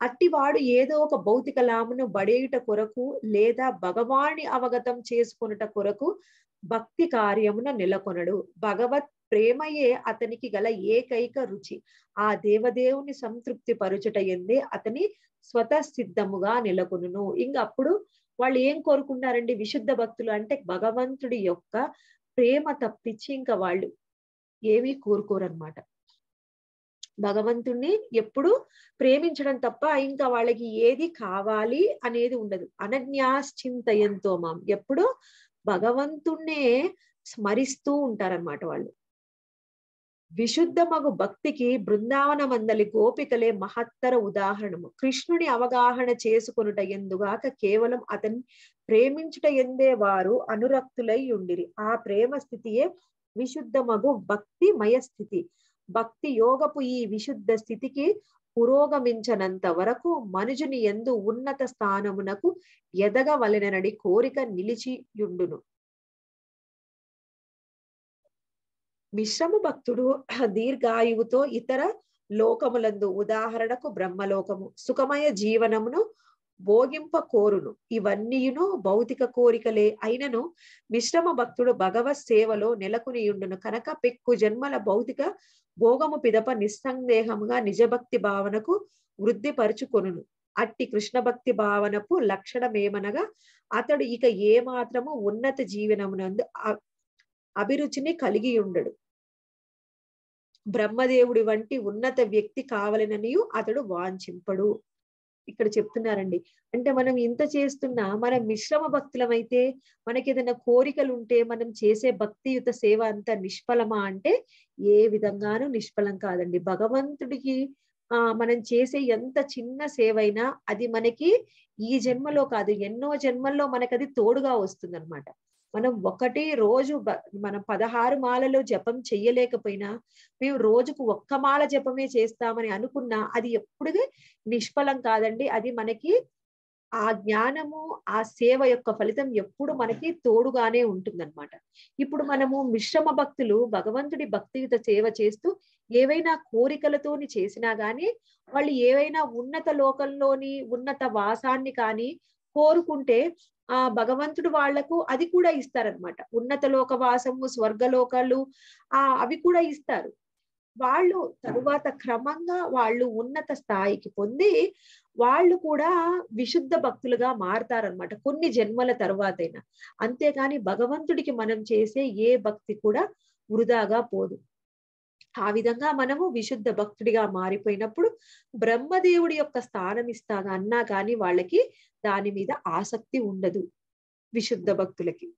అట్టివాడు ఏదో ఒక భౌతిక లామును బడేయుట కొరకు లేదా భగవాని అవగతం చేసుకునుట కొరకు భక్తి కార్యమున నెలకొనడు. భగవత్ ప్రేమయే అతనికి గల ఏకైక రుచి. ఆ దేవదేవుని సంతృప్తి పరుచుట ఎందే అతని స్వతసిద్ధముగా నెలకొనును. నెలకొను అప్పుడు వాళ్ళు ఏం కోరుకున్నారండి విశుద్ధ భక్తులు అంటే భగవంతుడి యొక్క ప్రేమ తప్పించి ఇంకా వాళ్ళు ఏమీ కోరుకోరన్నమాట. భగవంతుణ్ణి ఎప్పుడు ప్రేమించడం తప్ప ఇంకా వాళ్ళకి ఏది కావాలి అనేది ఉండదు. అనన్యాశ్చింతయంతో మాం. ఎప్పుడు భగవంతుణ్ణే స్మరిస్తూ ఉంటారన్నమాట వాళ్ళు. విశుద్ధమగు భక్తికి బృందావన మందలి గోపికలే మహత్తర ఉదాహరణము. కృష్ణుని అవగాహన చేసుకొనుట ఎందుగాక కేవలం అతని ప్రేమించుట ఎందే వారు అనురక్తులై ఉండిరి. ఆ ప్రేమ స్థితియే విశుద్ధమగు భక్తిమయ స్థితి. భక్తి యోగపు ఈ విశుద్ధ స్థితికి పురోగమించనంత వరకు మనుజుని ఎందు ఉన్నత స్థానమునకు ఎదగవలెనని కోరిక నిలిచియుండును. మిశ్రమ భక్తుడు దీర్ఘాయువుతో ఇతర లోకములందు ఉదాహరణకు బ్రహ్మలోకము సుఖమయ జీవనమును భోగింప కోరును ఇవన్నీయును భౌతిక కోరికలే. అయినను మిశ్రమ భక్తుడు భగవత్ సేవలో నెలకొనియుండును. కనుక పెక్కు జన్మల భౌతిక భోగము పిదప నిస్సందేహముగా నిజభక్తి భావనకు వృద్ధిపరుచుకొను అట్టి కృష్ణ భక్తి భావనపు లక్షణమేమనగా అతడు ఇక ఏ మాత్రము ఉన్నత జీవనమునందు అభిరుచిని కలిగి ఉండడు. బ్రహ్మదేవుడి వంటి ఉన్నత వ్యక్తి కావాలననియు అతడు వాంఛింపడు. ఇక్కడ చెప్తున్నారండి. అంటే మనం ఇంత చేస్తున్నా మనం మిశ్రమ భక్తులమైతే మనకి ఏదైనా కోరికలు ఉంటే మనం చేసే భక్తియుత సేవ అంతా నిష్ఫలమా అంటే ఏ విధంగానూ నిష్ఫలం కాదండి. భగవంతుడికి ఆ మనం చేసే ఎంత చిన్న సేవైనా అది మనకి ఈ జన్మలో కాదు ఎన్నో జన్మల్లో మనకి అది తోడుగా వస్తుంది మనం ఒకటి రోజు మనం పదహారు మాలలో జపం చెయ్యలేకపోయినా మేము రోజుకు ఒక్క మాల జపమే చేస్తామని అనుకున్నా అది ఎప్పుడు నిష్ఫలం కాదండి. అది మనకి ఆ జ్ఞానము ఆ సేవ యొక్క ఫలితం ఎప్పుడు మనకి తోడుగానే ఉంటుందన్నమాట. ఇప్పుడు మనము మిశ్రమ భక్తులు భగవంతుడి భక్తియుత సేవ చేస్తూ ఏవైనా కోరికలతోని చేసినా గాని వాళ్ళు ఏవైనా ఉన్నత లోకంలోని ఉన్నత వాసాన్ని కానీ కోరుకుంటే ఆ భగవంతుడు వాళ్ళకు అది కూడా ఇస్తారనమాట. ఉన్నత లోక వాసము స్వర్గలోకాలు ఆ అవి కూడా ఇస్తారు. వాళ్ళు తరువాత క్రమంగా వాళ్ళు ఉన్నత స్థాయికి పొంది వాళ్ళు కూడా విశుద్ధ భక్తులుగా మారతారనమాట. కొన్ని జన్మల తర్వాతైనా. అంతేకాని భగవంతుడికి మనం చేసే ఏ భక్తి కూడా వృధాగా పోదు. ఆ విధంగా మనము విశుద్ధ భక్తుడిగా మారిపోయినప్పుడు బ్రహ్మదేవుడి యొక్క స్థానం ఇస్తాగా అన్నా కానీ వాళ్ళకి దాని మీద ఆసక్తి ఉండదు విశుద్ధ భక్తులకి.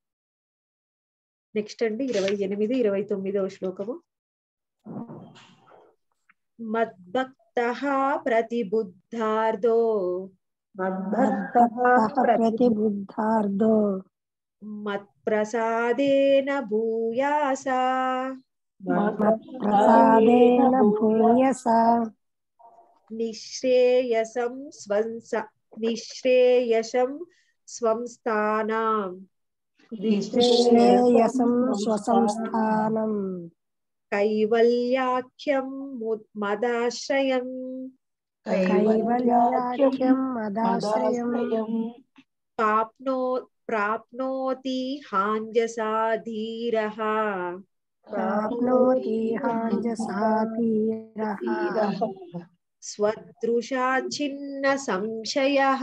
నెక్స్ట్ అండి ఇరవై ఎనిమిది ఇరవై తొమ్మిదవ శ్లోకము. మద్భక్త ప్రతిబుద్ధార్థో. మద్భక్తః మత్ప్రసాదేన భూయాస. प्रसादेन भूयसा। निःश्रेयसं स्वसंस्थानम्। कैवल्याख्यं मदाश्रयं कैवल्याख्यं मदाश्रयं प्राप्नो प्राप्नोति हाञ्जसा धीरः। स्वदृशा छिन्न संशय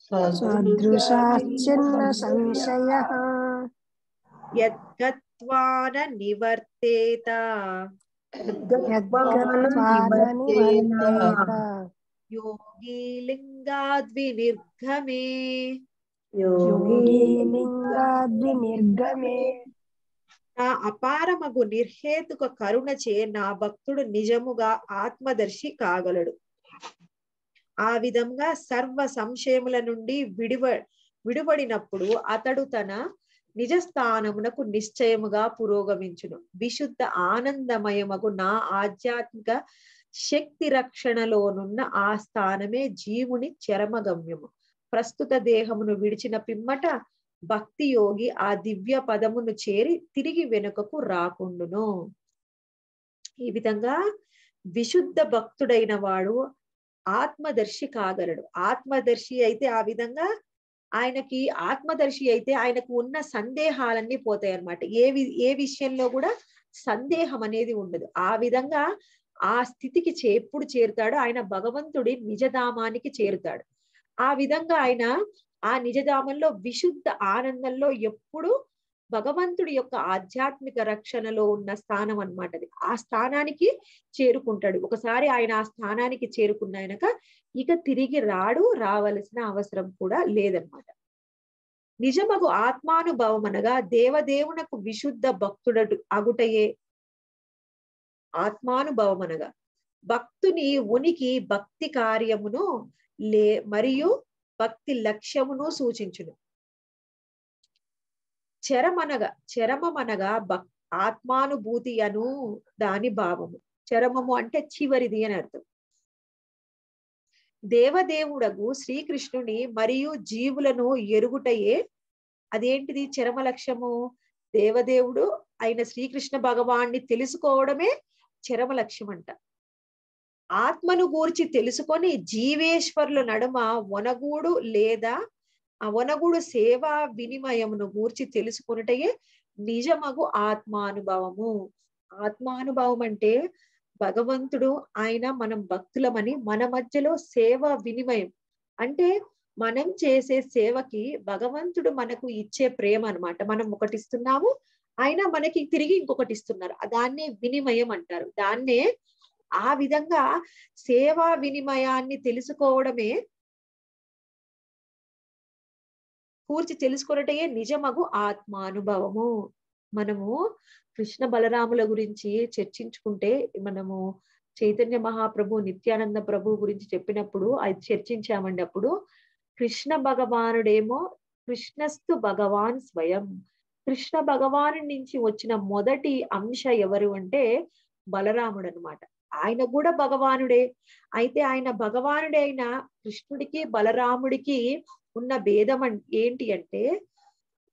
स्वदृशाच्छिन्नसंशयः। यद्गत्वा न निवर्तेत। योगी लिङ्गाद्विनिर्गमे। योगी నా అపారమగు నిర్హేతుక కరుణచే నా భక్తుడు నిజముగా ఆత్మదర్శి కాగలడు. ఆ విధంగా సర్వ సంశయముల నుండి విడివ విడుబడినప్పుడు అతడు తన నిజ స్థానమునకు నిశ్చయముగా పురోగమించును. విశుద్ధ ఆనందమయమగు నా ఆధ్యాత్మిక శక్తి రక్షణలోనున్న ఆ స్థానమే జీవుని చరమగమ్యము. ప్రస్తుత దేహమును విడిచిన పిమ్మట భక్తి యోగి ఆ దివ్య పదమును చేరి తిరిగి వెనుకకు రాకుండును. ఈ విధంగా విశుద్ధ భక్తుడైన వాడు ఆత్మదర్శి కాగలడు. ఆత్మదర్శి అయితే ఆ విధంగా ఆయనకి ఆత్మదర్శి అయితే ఆయనకు ఉన్న సందేహాలన్నీ పోతాయి అనమాట ఏ వి ఏ విషయంలో కూడా సందేహం అనేది ఉండదు. ఆ విధంగా ఆ స్థితికి చే ఎప్పుడు చేరుతాడో ఆయన భగవంతుడి నిజధామానికి చేరుతాడు. ఆ విధంగా ఆయన ఆ నిజధామంలో విశుద్ధ ఆనందంలో ఎప్పుడు భగవంతుడి యొక్క ఆధ్యాత్మిక రక్షణలో ఉన్న స్థానం అన్నమాట అది. ఆ స్థానానికి చేరుకుంటాడు. ఒకసారి ఆయన ఆ స్థానానికి చేరుకున్నాయనక ఇక తిరిగి రాడు రావలసిన అవసరం కూడా లేదన్నమాట. నిజమగు ఆత్మానుభవం అనగా దేవదేవునకు విశుద్ధ భక్తుడటు అగుటయే ఆత్మానుభవం అనగా. భక్తుని ఉనికి భక్తి కార్యమును లే మరియు భక్తి లక్ష్యమును సూచించును. చరమనగా చరమమనగా భక్ ఆత్మానుభూతి అను దాని భావము. చరమము అంటే చివరిది అని అర్థం. దేవదేవుడగు శ్రీకృష్ణుని మరియు జీవులను ఎరుగుటయే అదేంటిది చరమ లక్ష్యము? దేవదేవుడు అయిన శ్రీకృష్ణ భగవాన్ని తెలుసుకోవడమే చరమ లక్ష్యం అంట ఆత్మను గూర్చి తెలుసుకొని జీవేశ్వరుల నడుమ వనగూడు లేదా ఆ వనగూడు సేవా వినిమయమును గూర్చి తెలుసుకున్నటయే నిజమగు ఆత్మానుభవము. ఆత్మానుభవం అంటే భగవంతుడు ఆయన మనం భక్తులమని మన మధ్యలో సేవ వినిమయం. అంటే మనం చేసే సేవకి భగవంతుడు మనకు ఇచ్చే ప్రేమ అన్నమాట. మనం ఒకటి ఇస్తున్నాము ఆయన మనకి తిరిగి ఇంకొకటి ఇస్తున్నారు. దాన్నే వినిమయం అంటారు. దాన్నే ఆ విధంగా సేవా వినిమయాన్ని తెలుసుకోవడమే కూర్చి తెలుసుకున్నటయే నిజమగు ఆత్మానుభవము. మనము కృష్ణ బలరాముల గురించి చర్చించుకుంటే మనము చైతన్య మహాప్రభు నిత్యానంద ప్రభు గురించి చెప్పినప్పుడు అది చర్చించామండి అప్పుడు కృష్ణ భగవానుడేమో కృష్ణస్తు భగవాన్ స్వయం. కృష్ణ భగవాను నుంచి వచ్చిన మొదటి అంశ ఎవరు అంటే బలరాముడు అనమాట ఆయన కూడా భగవానుడే. అయితే ఆయన భగవానుడే అయిన కృష్ణుడికి బలరాముడికి ఉన్న భేదం ఏంటి అంటే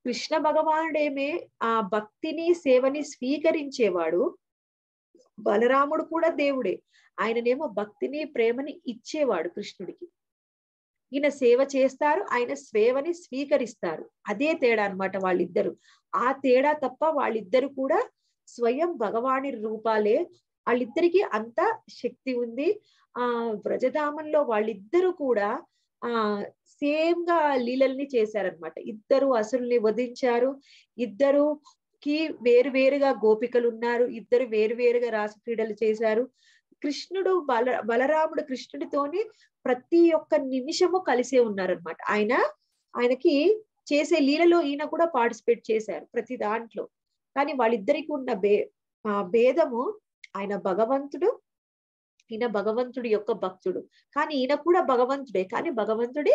కృష్ణ భగవానుడేమే ఆ భక్తిని సేవని స్వీకరించేవాడు. బలరాముడు కూడా దేవుడే. ఆయననేమో భక్తిని ప్రేమని ఇచ్చేవాడు కృష్ణుడికి. ఈయన సేవ చేస్తారు ఆయన సేవని స్వీకరిస్తారు. అదే తేడా అనమాట వాళ్ళిద్దరు. ఆ తేడా తప్ప వాళ్ళిద్దరు కూడా స్వయం భగవాని రూపాలే వాళ్ళిద్దరికీ అంత శక్తి ఉంది. ఆ వ్రజధామంలో వాళ్ళిద్దరూ కూడా ఆ సేమ్గా లీలల్ని చేశారనమాట ఇద్దరు అసురుల్ని వధించారు. ఇద్దరు కి వేరు వేరుగా గోపికలు ఉన్నారు ఇద్దరు వేరు వేరుగా రాసక్రీడలు చేశారు. కృష్ణుడు బల బలరాముడు కృష్ణుడితోని ప్రతి ఒక్క నిమిషము కలిసే ఉన్నారనమాట ఆయన ఆయనకి చేసే లీలలో ఈయన కూడా పార్టిసిపేట్ చేశారు ప్రతి దాంట్లో. కానీ వాళ్ళిద్దరికి ఉన్న భే ఆ భేదము ఆయన భగవంతుడు ఈయన భగవంతుడి యొక్క భక్తుడు. కానీ ఈయన కూడా భగవంతుడే కానీ భగవంతుడి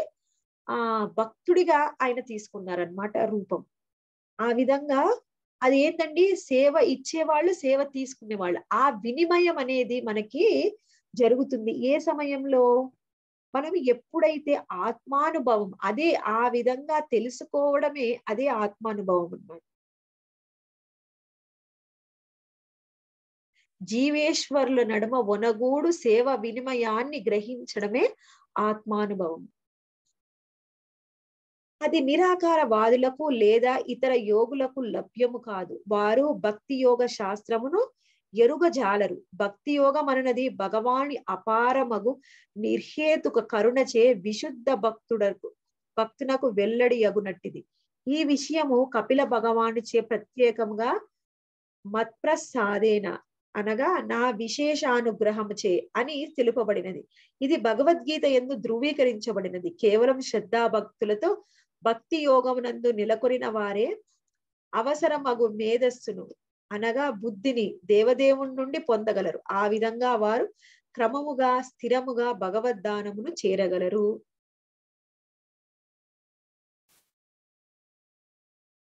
ఆ భక్తుడిగా ఆయన తీసుకున్నారనమాట రూపం. ఆ విధంగా అది ఏంటండి సేవ ఇచ్చేవాళ్ళు సేవ తీసుకునే వాళ్ళు ఆ వినిమయం అనేది మనకి జరుగుతుంది. ఏ సమయంలో? మనం ఎప్పుడైతే ఆత్మానుభవం అదే ఆ విధంగా తెలుసుకోవడమే అదే ఆత్మానుభవం అన్నమాట. జీవేశ్వరుల నడుమ వనగూడు సేవ వినిమయాన్ని గ్రహించడమే ఆత్మానుభవం. అది నిరాకార వాదులకు లేదా ఇతర యోగులకు లభ్యము కాదు. వారు భక్తి యోగ శాస్త్రమును ఎరుగజాలరు. భక్తి యోగం అనునది భగవాని అపారమగు నిర్హేతుక కరుణచే విశుద్ధ భక్తుడకు భక్తునకు వెల్లడి అగునట్టిది. ఈ విషయము కపిల భగవానుచే ప్రత్యేకంగా మత్ప్రసాదేన అనగా నా విశేషానుగ్రహముచే అని తెలుపబడినది. ఇది భగవద్గీత ఎందు ధృవీకరించబడినది. కేవలం శ్రద్ధాభక్తులతో భక్తి యోగమునందు నెలకొనిన వారే అవసరమగు మేధస్సును అనగా బుద్ధిని దేవదేవుని నుండి పొందగలరు. ఆ విధంగా వారు క్రమముగా స్థిరముగా భగవద్దానమును చేరగలరు.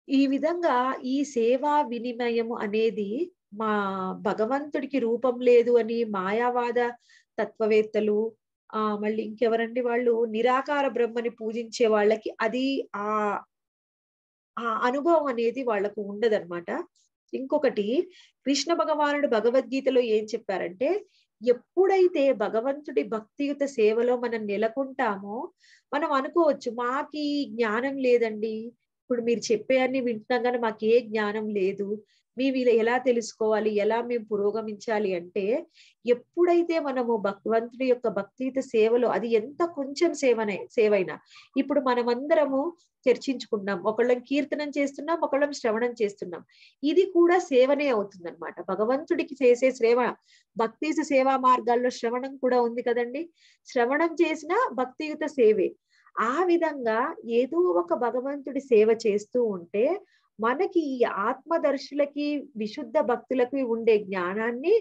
ఈ విధంగా ఈ సేవా వినిమయము అనేది మా భగవంతుడికి రూపం లేదు అని మాయావాద తత్వవేత్తలు ఆ మళ్ళీ ఇంకెవరండి వాళ్ళు? నిరాకార బ్రహ్మని పూజించే వాళ్ళకి అది ఆ ఆ అనుభవం అనేది వాళ్ళకు ఉండదన్నమాట. ఇంకొకటి కృష్ణ భగవానుడు భగవద్గీతలో ఏం చెప్పారంటే ఎప్పుడైతే భగవంతుడి భక్తియుత సేవలో మనం నెలకొంటామో మనం అనుకోవచ్చు మాకి జ్ఞానం లేదండి. ఇప్పుడు మీరు చెప్పే అన్ని వింటున్నాం కానీ మాకు ఏ జ్ఞానం లేదు. మేము ఇలా ఎలా తెలుసుకోవాలి? ఎలా మేము పురోగమించాలి అంటే ఎప్పుడైతే మనము భగవంతుడి యొక్క భక్తియుత సేవలో అది ఎంత కొంచెం సేవనే సేవైనా ఇప్పుడు మనమందరము చర్చించుకున్నాం ఒకళ్ళం కీర్తనం చేస్తున్నాం ఒకళ్ళం శ్రవణం చేస్తున్నాం. ఇది కూడా సేవనే అవుతుందన్నమాట. భగవంతుడికి చేసే సేవ భక్తి సేవా మార్గాల్లో శ్రవణం కూడా ఉంది కదండి. శ్రవణం చేసిన భక్తియుత సేవే. ఆ విధంగా ఏదో ఒక భగవంతుడి సేవ చేస్తూ ఉంటే మనకి ఈ ఆత్మదర్శులకి విశుద్ధ భక్తులకి ఉండే జ్ఞానాన్ని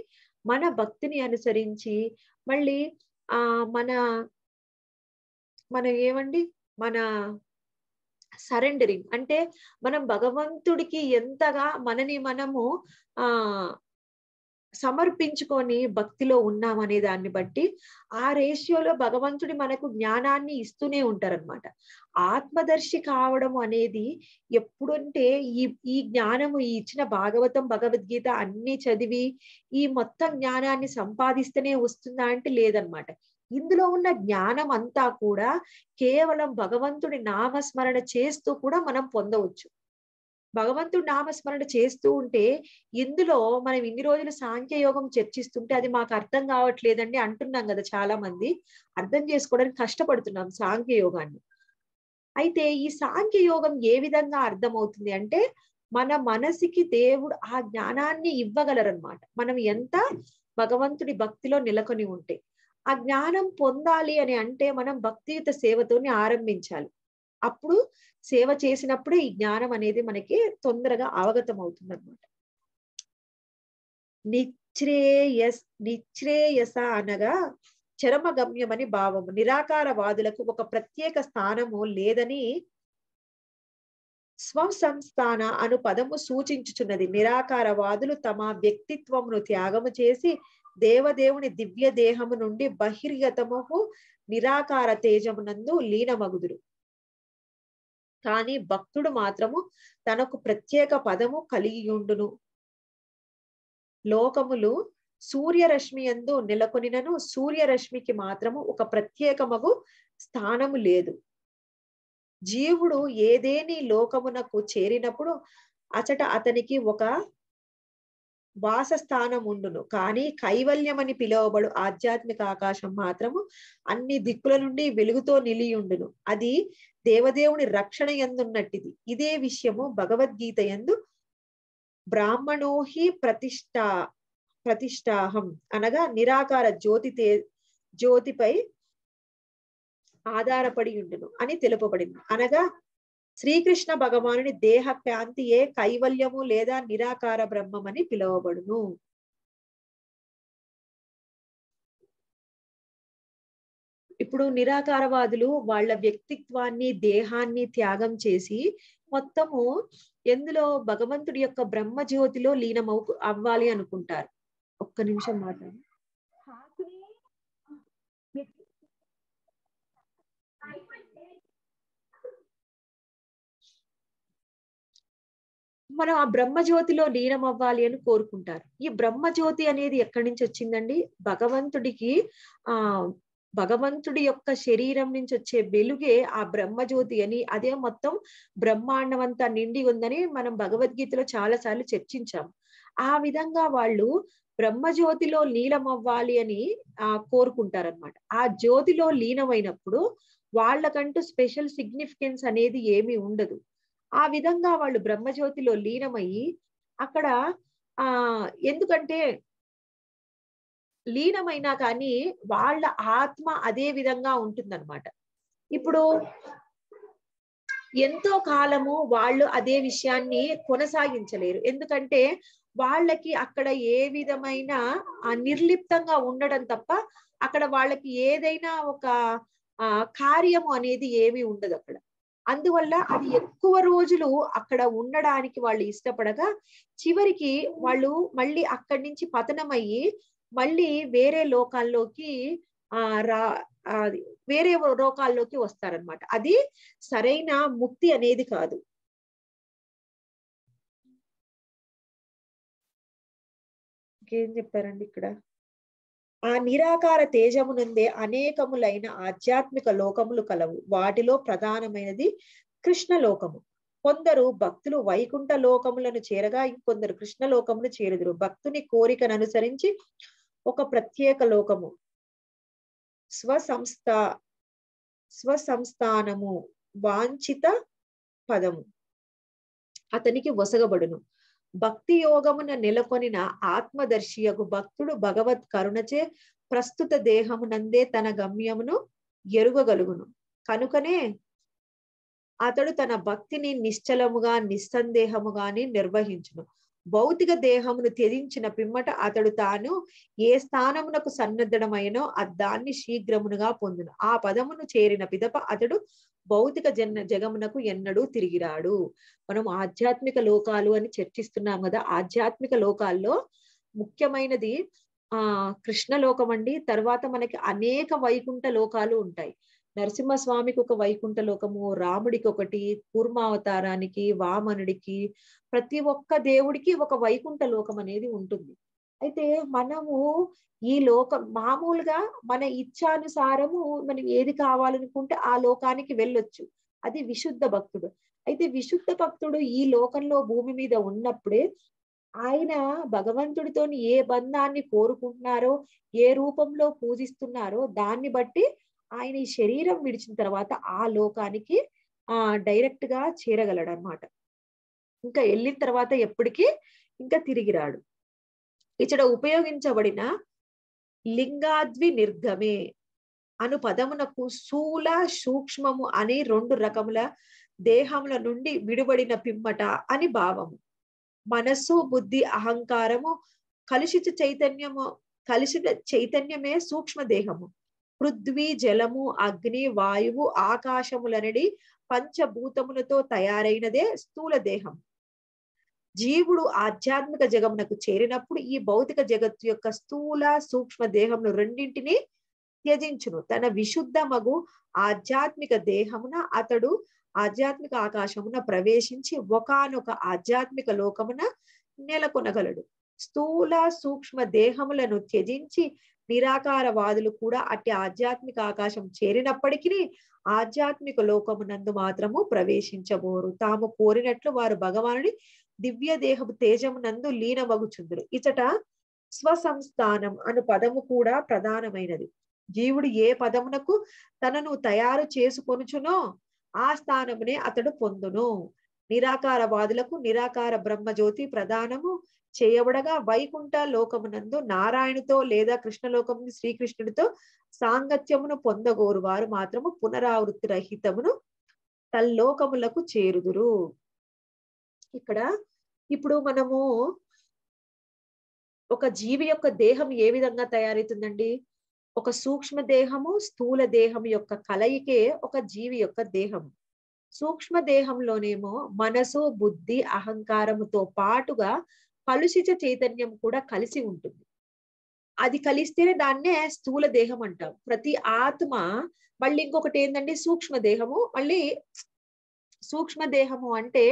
మన భక్తిని అనుసరించి మళ్ళీ ఆ మన మన ఏమండి? మన సరెండరింగ్ అంటే మనం భగవంతుడికి ఎంతగా మనని మనము ఆ సమర్పించుకొని భక్తిలో ఉన్నామనే దాన్ని బట్టి ఆ రేషియోలో భగవంతుడి మనకు జ్ఞానాన్ని ఇస్తూనే ఉంటారనమాట ఆత్మదర్శి కావడం అనేది ఎప్పుడంటే ఈ ఈ జ్ఞానము ఈ ఇచ్చిన భాగవతం భగవద్గీత అన్ని చదివి ఈ మొత్తం జ్ఞానాన్ని సంపాదిస్తేనే వస్తుందా అంటే లేదనమాట ఇందులో ఉన్న జ్ఞానం అంతా కూడా కేవలం భగవంతుడి నామస్మరణ చేస్తూ కూడా మనం పొందవచ్చు. భగవంతుడు నామస్మరణ చేస్తూ ఉంటే ఇందులో మనం ఇన్ని రోజులు సాంఖ్యయోగం చర్చిస్తుంటే అది మాకు అర్థం కావట్లేదండి అంటున్నాం కదా చాలా మంది అర్థం చేసుకోవడానికి కష్టపడుతున్నాం సాంఖ్యయోగాన్ని. అయితే ఈ సాంఖ్యయోగం ఏ విధంగా అర్థమవుతుంది అంటే మన మనసుకి దేవుడు ఆ జ్ఞానాన్ని ఇవ్వగలరనమాట మనం ఎంత భగవంతుడి భక్తిలో నెలకొని ఉంటే ఆ జ్ఞానం పొందాలి అని అంటే మనం భక్తియుత సేవతోని ఆరంభించాలి. అప్పుడు సేవ చేసినప్పుడే ఈ జ్ఞానం అనేది మనకి తొందరగా అవగతం అవుతుంది అనమాట నిశ్రేయస్ నిశ్రేయస అనగా చరమగమ్యమని భావము నిరాకారవాదులకు ఒక ప్రత్యేక స్థానము లేదని స్వసంస్థాన అను పదము సూచించుచున్నది. నిరాకారవాదులు తమ వ్యక్తిత్వమును త్యాగము చేసి దేవదేవుని దివ్య దేహము నుండి బహిర్గతముకు నిరాకార తేజమునందు లీనమగుదురు. కానీ భక్తుడు మాత్రము తనకు ప్రత్యేక పదము కలిగియుండును. లోకములు సూర్యరశ్మి ఎందు నెలకొనినను సూర్యరశ్మికి మాత్రము ఒక ప్రత్యేకమగు స్థానము లేదు. జీవుడు ఏదేని లోకమునకు చేరినప్పుడు అచట అతనికి ఒక వాసస్థానం ఉండును కానీ కైవల్యమని పిలువబడు ఆధ్యాత్మిక ఆకాశం మాత్రము అన్ని దిక్కుల నుండి వెలుగుతో నిలియుండును. అది దేవదేవుని రక్షణ ఎందున్నట్టిది. ఇదే విషయము భగవద్గీత ఎందు బ్రాహ్మణోహి ప్రతిష్ఠా ప్రతిష్టాహం అనగా నిరాకార జ్యోతి తే జ్యోతిపై ఆధారపడి ఉండును అని తెలుపబడింది. అనగా శ్రీకృష్ణ భగవానుని దేహ ప్రాంతియే కైవల్యము లేదా నిరాకార బ్రహ్మం అని పిలువబడును. ఇప్పుడు నిరాకారవాదులు వాళ్ళ వ్యక్తిత్వాన్ని దేహాన్ని త్యాగం చేసి మొత్తము ఎందులో భగవంతుడి యొక్క బ్రహ్మ జ్యోతిలో లీనమవు అవ్వాలి అనుకుంటారు. ఒక్క నిమిషం మాట్లాడు. మనం ఆ బ్రహ్మజ్యోతిలో లీనం అవ్వాలి అని కోరుకుంటారు. ఈ బ్రహ్మజ్యోతి అనేది ఎక్కడి నుంచి వచ్చిందండి? భగవంతుడికి ఆ భగవంతుడి యొక్క శరీరం నుంచి వచ్చే వెలుగే ఆ బ్రహ్మజ్యోతి అని అదే మొత్తం బ్రహ్మాండం అంతా నిండి ఉందని మనం భగవద్గీతలో చాలా సార్లు చర్చించాం. ఆ విధంగా వాళ్ళు బ్రహ్మజ్యోతిలో లీనం అవ్వాలి అని ఆ కోరుకుంటారనమాట ఆ జ్యోతిలో లీనమైనప్పుడు వాళ్ళకంటూ స్పెషల్ సిగ్నిఫికెన్స్ అనేది ఏమీ ఉండదు. ఆ విధంగా వాళ్ళు బ్రహ్మజ్యోతిలో లీనమయ్యి అక్కడ ఆ ఎందుకంటే లీనమైనా కానీ వాళ్ళ ఆత్మ అదే విధంగా ఉంటుందన్నమాట. ఇప్పుడు ఎంతో కాలము వాళ్ళు అదే విషయాన్ని కొనసాగించలేరు. ఎందుకంటే వాళ్ళకి అక్కడ ఏ విధమైన ఆ నిర్లిప్తంగా ఉండడం తప్ప అక్కడ వాళ్ళకి ఏదైనా ఒక ఆ కార్యము అనేది ఏమీ ఉండదు అక్కడ. అందువల్ల అది ఎక్కువ రోజులు అక్కడ ఉండడానికి వాళ్ళు ఇష్టపడగా చివరికి వాళ్ళు మళ్ళీ అక్కడి నుంచి పతనమయ్యి మళ్ళీ వేరే లోకాల్లోకి ఆ రా వేరే లోకాల్లోకి వస్తారనమాట అది సరైన ముక్తి అనేది కాదు. ఇంకేం చెప్పారండి ఇక్కడ? ఆ నిరాకార తేజమునందే అనేకములైన ఆధ్యాత్మిక లోకములు కలవు. వాటిలో ప్రధానమైనది కృష్ణ లోకము. కొందరు భక్తులు వైకుంఠ లోకములను చేరగా ఇంకొందరు కృష్ణ లోకమును చేరుదురు. భక్తుని కోరికను అనుసరించి ఒక ప్రత్యేక లోకము. స్వసంస్థ స్వసంస్థానము వాంఛిత పదము. అతనికి వసగబడును. భక్తి యోగమున నెలకొనిన ఆత్మదర్శియగు భక్తుడు భగవత్ కరుణచే ప్రస్తుత దేహమునందే తన గమ్యమును ఎరుగగలుగును. కనుకనే అతడు తన భక్తిని నిశ్చలముగా నిస్సందేహముగాని నిర్వహించును. భౌతిక దేహమును త్యజించిన పిమ్మట అతడు తాను ఏ స్థానమునకు సన్నద్ధమైనో దాన్ని శీఘ్రమునుగా పొందును. ఆ పదమును చేరిన పిదప అతడు భౌతిక జన జగమునకు ఎన్నడూ తిరిగిరాడు. మనం ఆధ్యాత్మిక లోకాలు అని చర్చిస్తున్నాం కదా ఆధ్యాత్మిక లోకాల్లో ముఖ్యమైనది ఆ కృష్ణ లోకం అండి తర్వాత మనకి అనేక వైకుంఠ లోకాలు ఉంటాయి. నరసింహస్వామికి ఒక వైకుంఠ లోకము రాముడికి ఒకటి కూర్మావతారానికి వామనుడికి ప్రతి ఒక్క దేవుడికి ఒక వైకుంఠ లోకం అనేది ఉంటుంది. అయితే మనము ఈ లోకం మామూలుగా మన ఇచ్ఛానుసారము మనం ఏది కావాలనుకుంటే ఆ లోకానికి వెళ్ళొచ్చు. అది విశుద్ధ భక్తుడు. అయితే విశుద్ధ భక్తుడు ఈ లోకంలో భూమి మీద ఉన్నప్పుడే ఆయన భగవంతుడితోని ఏ బంధాన్ని కోరుకుంటున్నారో ఏ రూపంలో పూజిస్తున్నారో దాన్ని బట్టి ఆయన ఈ శరీరం విడిచిన తర్వాత ఆ లోకానికి ఆ డైరెక్ట్గా చేరగలడు అనమాట ఇంకా వెళ్ళిన తర్వాత ఎప్పటికీ ఇంకా తిరిగి రాడు. ఇచ్చట ఉపయోగించబడిన లింగాద్వి నిర్గమే అను పదమునకు స్థూల సూక్ష్మము అని రెండు రకముల దేహముల నుండి విడుబడిన పిమ్మట అని భావము. మనస్సు బుద్ధి అహంకారము కలుషిత చైతన్యము కలుషిత చైతన్యమే సూక్ష్మ దేహము. పృథ్వీ జలము అగ్ని వాయువు ఆకాశములనడి పంచభూతములతో తయారైనదే స్థూల దేహం. జీవుడు ఆధ్యాత్మిక జగమునకు చేరినప్పుడు ఈ భౌతిక జగత్తు యొక్క స్థూల సూక్ష్మ దేహమును రెండింటిని త్యజించును. తన విశుద్ధ మగు ఆధ్యాత్మిక దేహమున అతడు ఆధ్యాత్మిక ఆకాశమున ప్రవేశించి ఒకనొక ఆధ్యాత్మిక లోకమున నెలకొనగలడు. స్థూల సూక్ష్మ దేహములను త్యజించి నిరాకారవాదులు కూడా అట్టి ఆధ్యాత్మిక ఆకాశం చేరినప్పటికీ ఆధ్యాత్మిక లోకమునందు మాత్రము ప్రవేశించబోరు. తాము కోరినట్లు వారు భగవానుని దివ్య దేహపు తేజమునందు లీనమగుచుందురు. ఇచట స్వసంస్థానం అను పదము కూడా ప్రధానమైనది. జీవుడు ఏ పదమునకు తనను తయారు చేసుకొనుచునో ఆ స్థానమునే అతడు పొందును. నిరాకారవాదులకు నిరాకార బ్రహ్మజ్యోతి ప్రధానము చేయబడగా వైకుంఠ లోకమునందు నారాయణుతో లేదా కృష్ణలోకము శ్రీకృష్ణుడితో సాంగత్యమును పొందగోరు వారు మాత్రము పునరావృత్తి రహితమును తల్లోకములకు చేరుదురు. ఇక్కడ ఇప్పుడు మనము ఒక జీవి యొక్క దేహం ఏ విధంగా తయారవుతుందండి ఒక సూక్ష్మ దేహము స్థూల దేహం యొక్క కలయికే ఒక జీవి యొక్క దేహం సూక్ష్మ దేహంలోనేమో మనసు బుద్ధి అహంకారముతో పాటుగా కలుషిత చైతన్యం కూడా కలిసి ఉంటుంది. అది కలిస్తేనే దాన్నే స్థూల దేహం అంటాం. ప్రతి ఆత్మ మళ్ళీ ఇంకొకటి ఏంటంటే సూక్ష్మ దేహము. మళ్ళీ సూక్ష్మ దేహము అంటే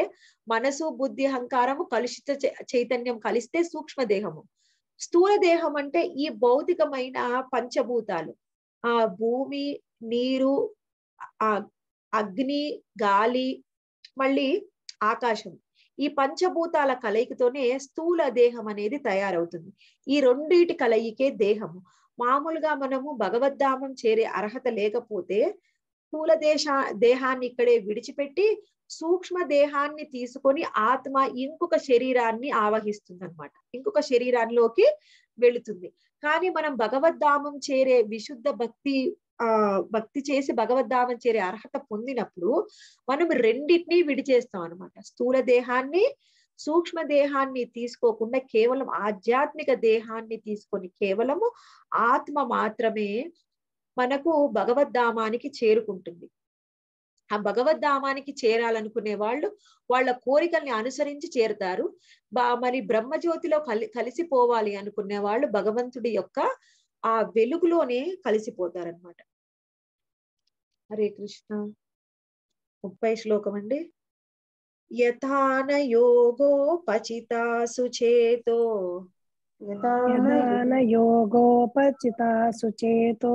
మనసు బుద్ధి అహంకారము కలుషిత చైతన్యం కలిస్తే సూక్ష్మ దేహము స్థూల దేహం అంటే ఈ భౌతికమైన పంచభూతాలు. ఆ భూమి నీరు ఆ అగ్ని గాలి మళ్ళీ ఆకాశం. ఈ పంచభూతాల కలయికతోనే స్థూల దేహం అనేది తయారవుతుంది. ఈ రెండిటి కలయికే దేహము. మామూలుగా మనము భగవద్ధామం చేరే అర్హత లేకపోతే స్థూల దేశ దేహాన్ని ఇక్కడే విడిచిపెట్టి సూక్ష్మ దేహాన్ని తీసుకొని ఆత్మ ఇంకొక శరీరాన్ని ఆవహిస్తుంది అనమాట ఇంకొక శరీరాల్లోకి వెళుతుంది. కానీ మనం భగవద్ధామం చేరే విశుద్ధ భక్తి ఆ భక్తి చేసి భగవద్ధామం చేరే అర్హత పొందినప్పుడు మనం రెండింటినీ విడిచేస్తాం అనమాట స్థూల దేహాన్ని సూక్ష్మ దేహాన్ని తీసుకోకుండా కేవలం ఆధ్యాత్మిక దేహాన్ని తీసుకొని కేవలము ఆత్మ మాత్రమే మనకు భగవద్ధామానికి చేరుకుంటుంది. ఆ భగవద్ధామానికి చేరాలనుకునే వాళ్ళు వాళ్ళ కోరికల్ని అనుసరించి చేరుతారు. బా మరి బ్రహ్మజ్యోతిలో కలి కలిసిపోవాలి అనుకునే వాళ్ళు భగవంతుడి యొక్క ఆ వెలుగులోనే కలిసిపోతారనమాట హరే కృష్ణ. ముప్పై శ్లోకం అండి. యథాన యోగోపచితా సుచేతో యదాన యోగోపచితా సుచేతో చేతో.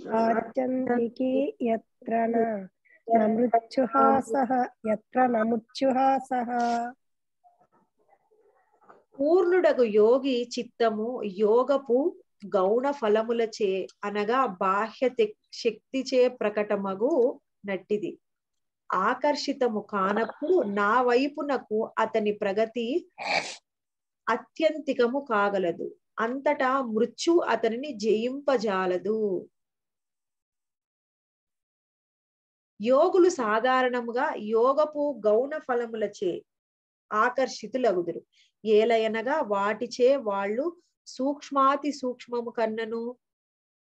ఆత్యంతికి పూర్ణుడగు యోగి చిత్తము యోగపు గౌణ ఫలములచే అనగా బాహ్య శక్తిచే ప్రకటమగు నట్టిది. ఆకర్షితము కానప్పుడు నా వైపునకు అతని ప్రగతి అత్యంతికము కాగలదు. అంతటా మృత్యు అతనిని జయింపజాలదు. యోగులు సాధారణముగా యోగపు గౌణ ఫలములచే ఆకర్షితులగుదురు. ఏలయనగా వాటిచే వాళ్ళు సూక్ష్మాతి సూక్ష్మము కన్నను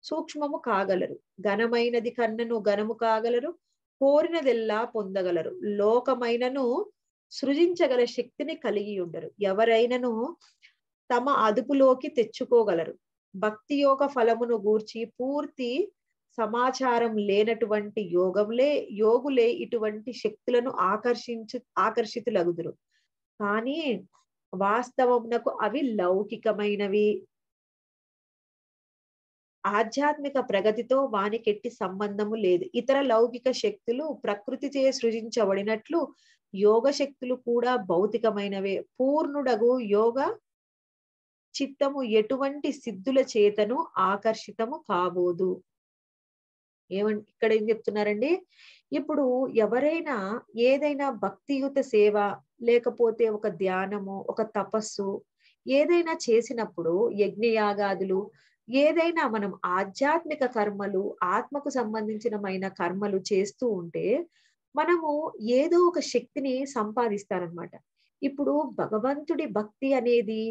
సూక్ష్మము కాగలరు. ఘనమైనది కన్నను ఘనము కాగలరు కోరినదెల్లా పొందగలరు. లోకమైనను సృజించగల శక్తిని కలిగి ఉండరు ఎవరైనను తమ అదుపులోకి తెచ్చుకోగలరు. భక్తి యోగ ఫలమును గూర్చి పూర్తి సమాచారం లేనటువంటి యోగంలే యోగులే ఇటువంటి శక్తులను ఆకర్షించు ఆకర్షితులగుదురు. కానీ వాస్తవమునకు అవి లౌకికమైనవి. ఆధ్యాత్మిక ప్రగతితో వానికెట్టి సంబంధము లేదు. ఇతర లౌకిక శక్తులు ప్రకృతిచే సృజించబడినట్లు యోగ శక్తులు కూడా భౌతికమైనవే. పూర్ణుడగు యోగ చిత్తము ఎటువంటి సిద్ధుల చేతను ఆకర్షితము కాబోదు. ఏమంటే ఇక్కడ ఏం చెప్తున్నారండి? ఇప్పుడు ఎవరైనా ఏదైనా భక్తియుత సేవ లేకపోతే ఒక ధ్యానము ఒక తపస్సు ఏదైనా చేసినప్పుడు యజ్ఞయాగాదులు ఏదైనా మనం ఆధ్యాత్మిక కర్మలు ఆత్మకు సంబంధించినమైన కర్మలు చేస్తూ ఉంటే మనము ఏదో ఒక శక్తిని సంపాదిస్తారనమాట. ఇప్పుడు భగవంతుడి భక్తి అనేది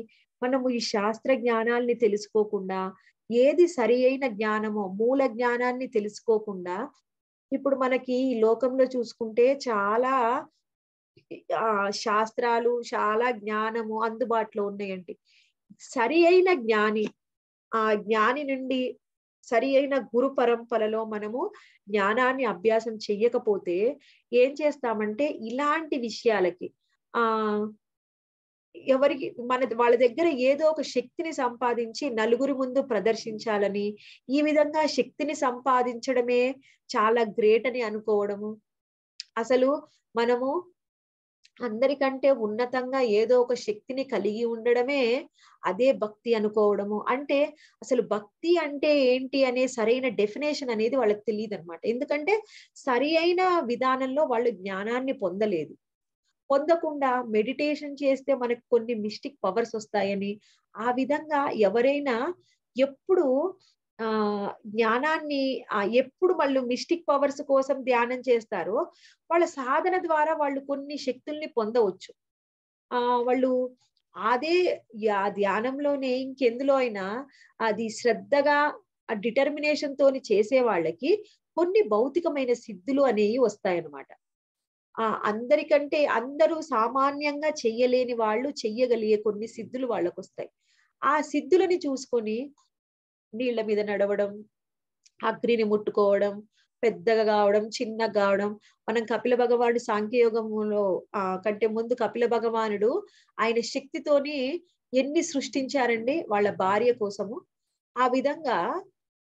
మనము ఈ శాస్త్ర జ్ఞానాల్ని తెలుసుకోకుండా ఏది సరి అయిన జ్ఞానమో మూల జ్ఞానాన్ని తెలుసుకోకుండా ఇప్పుడు మనకి ఈ లోకంలో చూసుకుంటే చాలా ఆ శాస్త్రాలు చాలా జ్ఞానము అందుబాటులో ఉన్నాయండి. సరి అయిన జ్ఞాని ఆ జ్ఞాని నుండి సరి అయిన గురు పరంపరలో మనము జ్ఞానాన్ని అభ్యాసం చెయ్యకపోతే ఏం చేస్తామంటే ఇలాంటి విషయాలకి ఆ ఎవరికి మన వాళ్ళ దగ్గర ఏదో ఒక శక్తిని సంపాదించి నలుగురి ముందు ప్రదర్శించాలని ఈ విధంగా శక్తిని సంపాదించడమే చాలా గ్రేట్ అని అనుకోవడము. అసలు మనము అందరికంటే ఉన్నతంగా ఏదో ఒక శక్తిని కలిగి ఉండడమే అదే భక్తి అనుకోవడము. అంటే అసలు భక్తి అంటే ఏంటి అనే సరైన డెఫినేషన్ అనేది వాళ్ళకి తెలియదు అనమాట ఎందుకంటే సరి అయిన విధానంలో వాళ్ళు జ్ఞానాన్ని పొందలేదు. పొందకుండా మెడిటేషన్ చేస్తే మనకు కొన్ని మిస్టిక్ పవర్స్ వస్తాయని. ఆ విధంగా ఎవరైనా ఎప్పుడు ఆ జ్ఞానాన్ని ఎప్పుడు వాళ్ళు మిస్టిక్ పవర్స్ కోసం ధ్యానం చేస్తారో వాళ్ళ సాధన ద్వారా వాళ్ళు కొన్ని శక్తుల్ని పొందవచ్చు. ఆ వాళ్ళు అదే ఆ ధ్యానంలోనే ఇంకెందులో అయినా అది శ్రద్ధగా ఆ డిటర్మినేషన్ తోని చేసే వాళ్ళకి కొన్ని భౌతికమైన సిద్ధులు అనేవి వస్తాయన్నమాట. ఆ అందరికంటే అందరూ సామాన్యంగా చెయ్యలేని వాళ్ళు చెయ్యగలిగే కొన్ని సిద్ధులు వాళ్ళకు వస్తాయి ఆ సిద్ధులని చూసుకొని నీళ్ళ మీద నడవడం అగ్నిని ముట్టుకోవడం పెద్దగా కావడం చిన్నగా కావడం. మనం కపిల భగవానుడు సాంఖ్యయోగంలో ఆ కంటే ముందు కపిల భగవానుడు ఆయన శక్తితోని ఎన్ని సృష్టించారండి? వాళ్ళ భార్య కోసము. ఆ విధంగా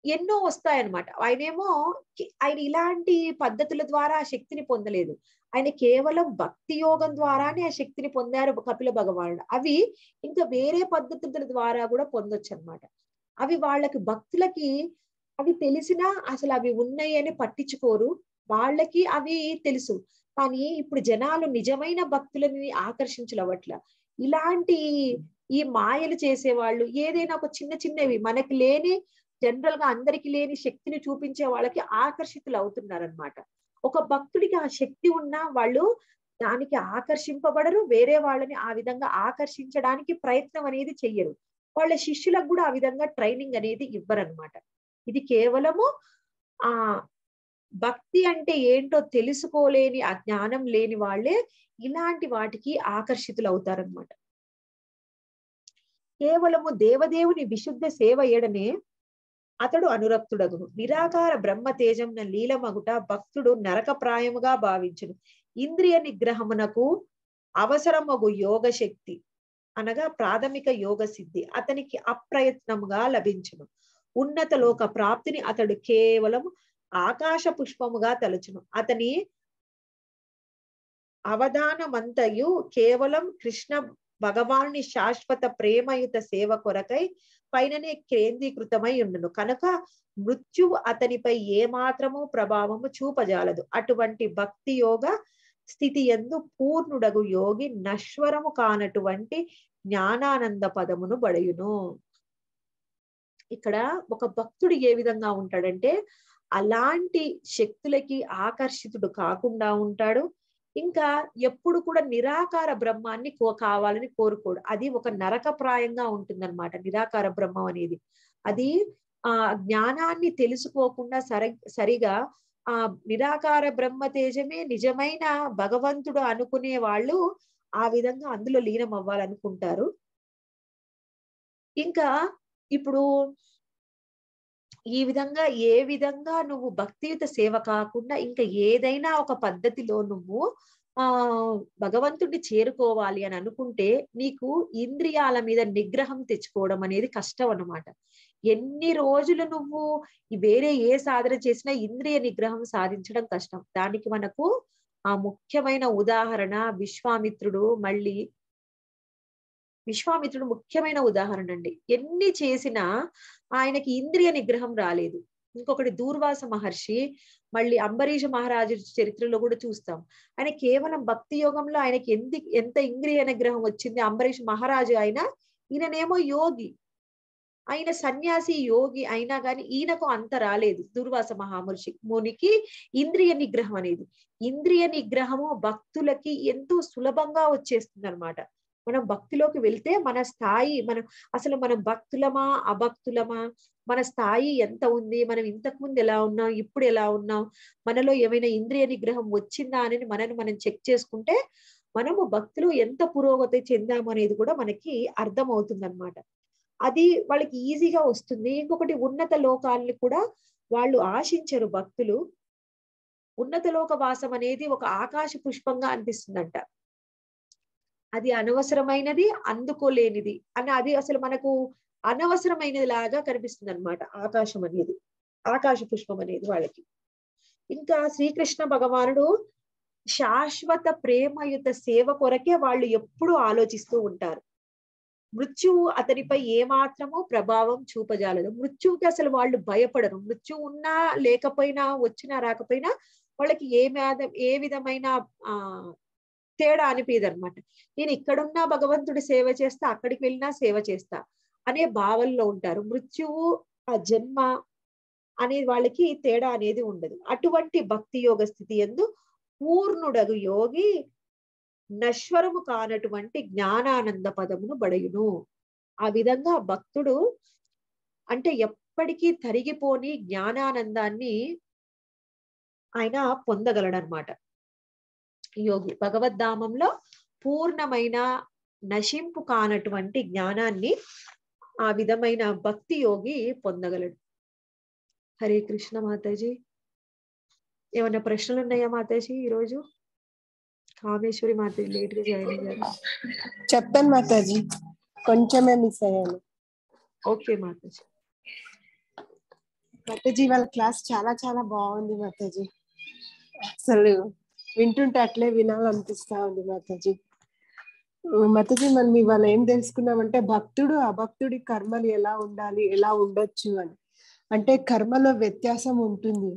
ఎన్నో వస్తాయన్నమాట. ఆయనేమో ఆయన ఇలాంటి పద్ధతుల ద్వారా ఆ శక్తిని పొందలేదు. ఆయన కేవలం భక్తి యోగం ద్వారానే ఆ శక్తిని పొందారు కపిల భగవానుడు. అవి ఇంకా వేరే పద్ధతుల ద్వారా కూడా పొందొచ్చు అన్నమాట అవి వాళ్ళకి భక్తులకి అవి తెలిసినా అసలు అవి ఉన్నాయి అని పట్టించుకోరు. వాళ్ళకి అవి తెలుసు. కానీ ఇప్పుడు జనాలు నిజమైన భక్తులని ఆకర్షించలవట్ల. ఇలాంటి ఈ మాయలు చేసేవాళ్ళు ఏదైనా ఒక చిన్న చిన్నవి మనకి లేని జనరల్గా అందరికి లేని శక్తిని చూపించే వాళ్ళకి ఆకర్షితులు అవుతున్నారనమాట ఒక భక్తుడికి ఆ శక్తి ఉన్నా వాళ్ళు దానికి ఆకర్షింపబడరు వేరే వాళ్ళని ఆ విధంగా ఆకర్షించడానికి ప్రయత్నం అనేది చెయ్యరు. వాళ్ళ శిష్యులకు కూడా ఆ విధంగా ట్రైనింగ్ అనేది ఇవ్వరనమాట. ఇది కేవలము ఆ భక్తి అంటే ఏంటో తెలుసుకోలేని ఆ జ్ఞానం లేని వాళ్ళే ఇలాంటి వాటికి ఆకర్షితులు అవుతారనమాట కేవలము దేవదేవుని విశుద్ధ సేవ ఏడనే అతడు అనురక్తుడగును నిరాకార బ్రహ్మ తేజంన లీలమగుట భక్తుడు నరకప్రాయముగా భావించును. ఇంద్రియ నిగ్రహమునకు అవసరమగు యోగ శక్తి అనగా ప్రాథమిక యోగ సిద్ధి అతనికి అప్రయత్నముగా లభించును. ఉన్నత లోక ప్రాప్తిని అతడు కేవలం ఆకాశ పుష్పముగా తలుచును. అతని అవధానమంతయు కేవలం కృష్ణ భగవాన్ని శాశ్వత ప్రేమయుత సేవ కొరకై పైననే కేంద్రీకృతమై ఉండును. కనుక మృత్యువు అతనిపై ఏమాత్రము ప్రభావము చూపజాలదు. అటువంటి భక్తి యోగ స్థితి ఎందు పూర్ణుడగు యోగి నశ్వరము కానటువంటి జ్ఞానానంద పదమును బడయును. ఇక్కడ ఒక భక్తుడు ఏ విధంగా ఉంటాడంటే అలాంటి శక్తులకి ఆకర్షితుడు కాకుండా ఉంటాడు. ఇంకా ఎప్పుడు కూడా నిరాకార బ్రహ్మాన్ని కో కావాలని కోరుకోడు. అది ఒక నరకప్రాయంగా ఉంటుందన్నమాట. నిరాకార బ్రహ్మం అనేది. అది ఆ జ్ఞానాన్ని తెలుసుకోకుండా సర సరిగా ఆ నిరాకార బ్రహ్మ తేజమే నిజమైన భగవంతుడు అనుకునే వాళ్ళు ఆ విధంగా అందులో లీనం అవ్వాలనుకుంటారు ఇంకా ఇప్పుడు ఈ విధంగా ఏ విధంగా నువ్వు భక్తియుత సేవ కాకుండా ఇంకా ఏదైనా ఒక పద్ధతిలో నువ్వు ఆ భగవంతుడిని చేరుకోవాలి అని అనుకుంటే నీకు ఇంద్రియాల మీద నిగ్రహం తెచ్చుకోవడం అనేది కష్టం అన్నమాట. ఎన్ని రోజులు నువ్వు వేరే ఏ సాధన చేసినా ఇంద్రియ నిగ్రహం సాధించడం కష్టం. దానికి మనకు ఆ ముఖ్యమైన ఉదాహరణ విశ్వామిత్రుడు మళ్ళీ విశ్వామిత్రుడు ముఖ్యమైన ఉదాహరణ అండి ఎన్ని చేసినా ఆయనకి ఇంద్రియ నిగ్రహం రాలేదు. ఇంకొకటి దూర్వాస మహర్షి మళ్ళీ అంబరీష మహారాజు చరిత్రలో కూడా చూస్తాం. ఆయన కేవలం భక్తి యోగంలో ఆయనకి ఎంది ఎంత ఇంద్రియ నిగ్రహం వచ్చింది అంబరీష్ మహారాజు ఆయన ఈయననేమో యోగి. ఆయన సన్యాసి యోగి అయినా కానీ ఈయనకు అంత రాలేదు దుర్వాస మహామర్షి మునికి ఇంద్రియ నిగ్రహం అనేది. ఇంద్రియ నిగ్రహము భక్తులకి ఎంతో సులభంగా వచ్చేస్తుంది అనమాట మనం భక్తిలోకి వెళ్తే మన స్థాయి మనం అసలు మనం భక్తులమా అభక్తులమా? మన స్థాయి ఎంత ఉంది? మనం ఇంతకు ముందు ఎలా ఉన్నాం? ఇప్పుడు ఎలా ఉన్నాం? మనలో ఏమైనా ఇంద్రియ నిగ్రహం వచ్చిందా అని మనని మనం చెక్ చేసుకుంటే మనము భక్తులు ఎంత పురోగతి చెందాము అనేది కూడా మనకి అర్థం అవుతుంది అనమాట అది వాళ్ళకి ఈజీగా వస్తుంది. ఇంకొకటి ఉన్నత లోకాలని కూడా వాళ్ళు ఆశించరు భక్తులు. ఉన్నత లోక వాసం అనేది ఒక ఆకాశ పుష్పంగా అనిపిస్తుందంట. అది అనవసరమైనది అందుకోలేనిది అని అది అసలు మనకు అనవసరమైనది లాగా కనిపిస్తుంది అనమాట ఆకాశం అనేది ఆకాశ పుష్పం అనేది వాళ్ళకి. ఇంకా శ్రీకృష్ణ భగవానుడు శాశ్వత ప్రేమయుత సేవ కొరకే వాళ్ళు ఎప్పుడూ ఆలోచిస్తూ ఉంటారు. మృత్యువు అతనిపై ఏమాత్రమూ ప్రభావం చూపజాలదు. మృత్యువుకి అసలు వాళ్ళు భయపడరు. మృత్యువు ఉన్నా లేకపోయినా వచ్చినా రాకపోయినా వాళ్ళకి ఏ ఏ విధమైన ఆ తేడా అనిపించదనమాట నేను ఇక్కడున్నా భగవంతుడి సేవ చేస్తా అక్కడికి వెళ్ళినా సేవ చేస్తా అనే భావనలో ఉంటారు. మృత్యువు ఆ జన్మ అనే వాళ్ళకి తేడా అనేది ఉండదు. అటువంటి భక్తి యోగ స్థితి ఎందు పూర్ణుడగు యోగి నశ్వరము కానటువంటి జ్ఞానానంద పదమును బడయును. ఆ విధంగా భక్తుడు అంటే ఎప్పటికీ తరిగిపోని జ్ఞానానందాన్ని ఆయన పొందగలడనమాట యోగి. భగవద్ధామంలో పూర్ణమైన నశింపు కానటువంటి జ్ఞానాన్ని ఆ విధమైన భక్తి యోగి పొందగలడు. హరే కృష్ణ మాతాజీ. ఏమన్నా ప్రశ్నలు ఉన్నాయా మాతాజీ ఈరోజు? కామేశ్వరి మాతాజీ లేట్గా జాయిన్ అయ్యారు. చెప్పాను మాతాజీ. కొంచెమే మిస్ అయ్యాను. ఓకే మాతాజీ. మాతాజీ వాళ్ళ క్లాస్ చాలా చాలా బాగుంది మాతాజీ. అసలు వింటుంటే అట్లే వినాలనిపిస్తా ఉంది మాతాజీ. మాతాజీ మనం ఇవాళ ఏం తెలుసుకున్నామంటే భక్తుడు అభక్తుడి కర్మలు ఎలా ఉండాలి ఎలా ఉండొచ్చు అని. అంటే కర్మలో వ్యత్యాసం ఉంటుంది.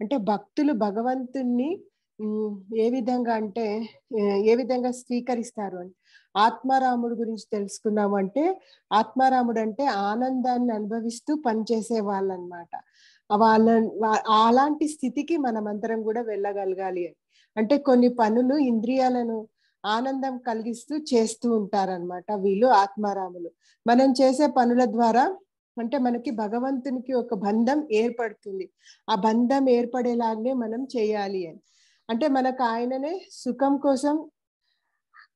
అంటే భక్తులు భగవంతుణ్ణి ఏ విధంగా అంటే ఏ, విధంగా స్వీకరిస్తారు అని. ఆత్మారాముడు గురించి తెలుసుకున్నామంటే ఆత్మారాముడు అంటే ఆనందాన్ని అనుభవిస్తూ పనిచేసే వాళ్ళు అనమాట వాళ్ళ అలాంటి స్థితికి మనమందరం కూడా వెళ్ళగలగాలి అని. అంటే కొన్ని పనులు ఇంద్రియాలను ఆనందం కలిగిస్తూ చేస్తూ ఉంటారన్నమాట వీళ్ళు ఆత్మారాములు. మనం చేసే పనుల ద్వారా అంటే మనకి భగవంతునికి ఒక బంధం ఏర్పడుతుంది. ఆ బంధం ఏర్పడేలాగానే మనం చేయాలి అని. అంటే మనకు ఆయననే సుఖం కోసం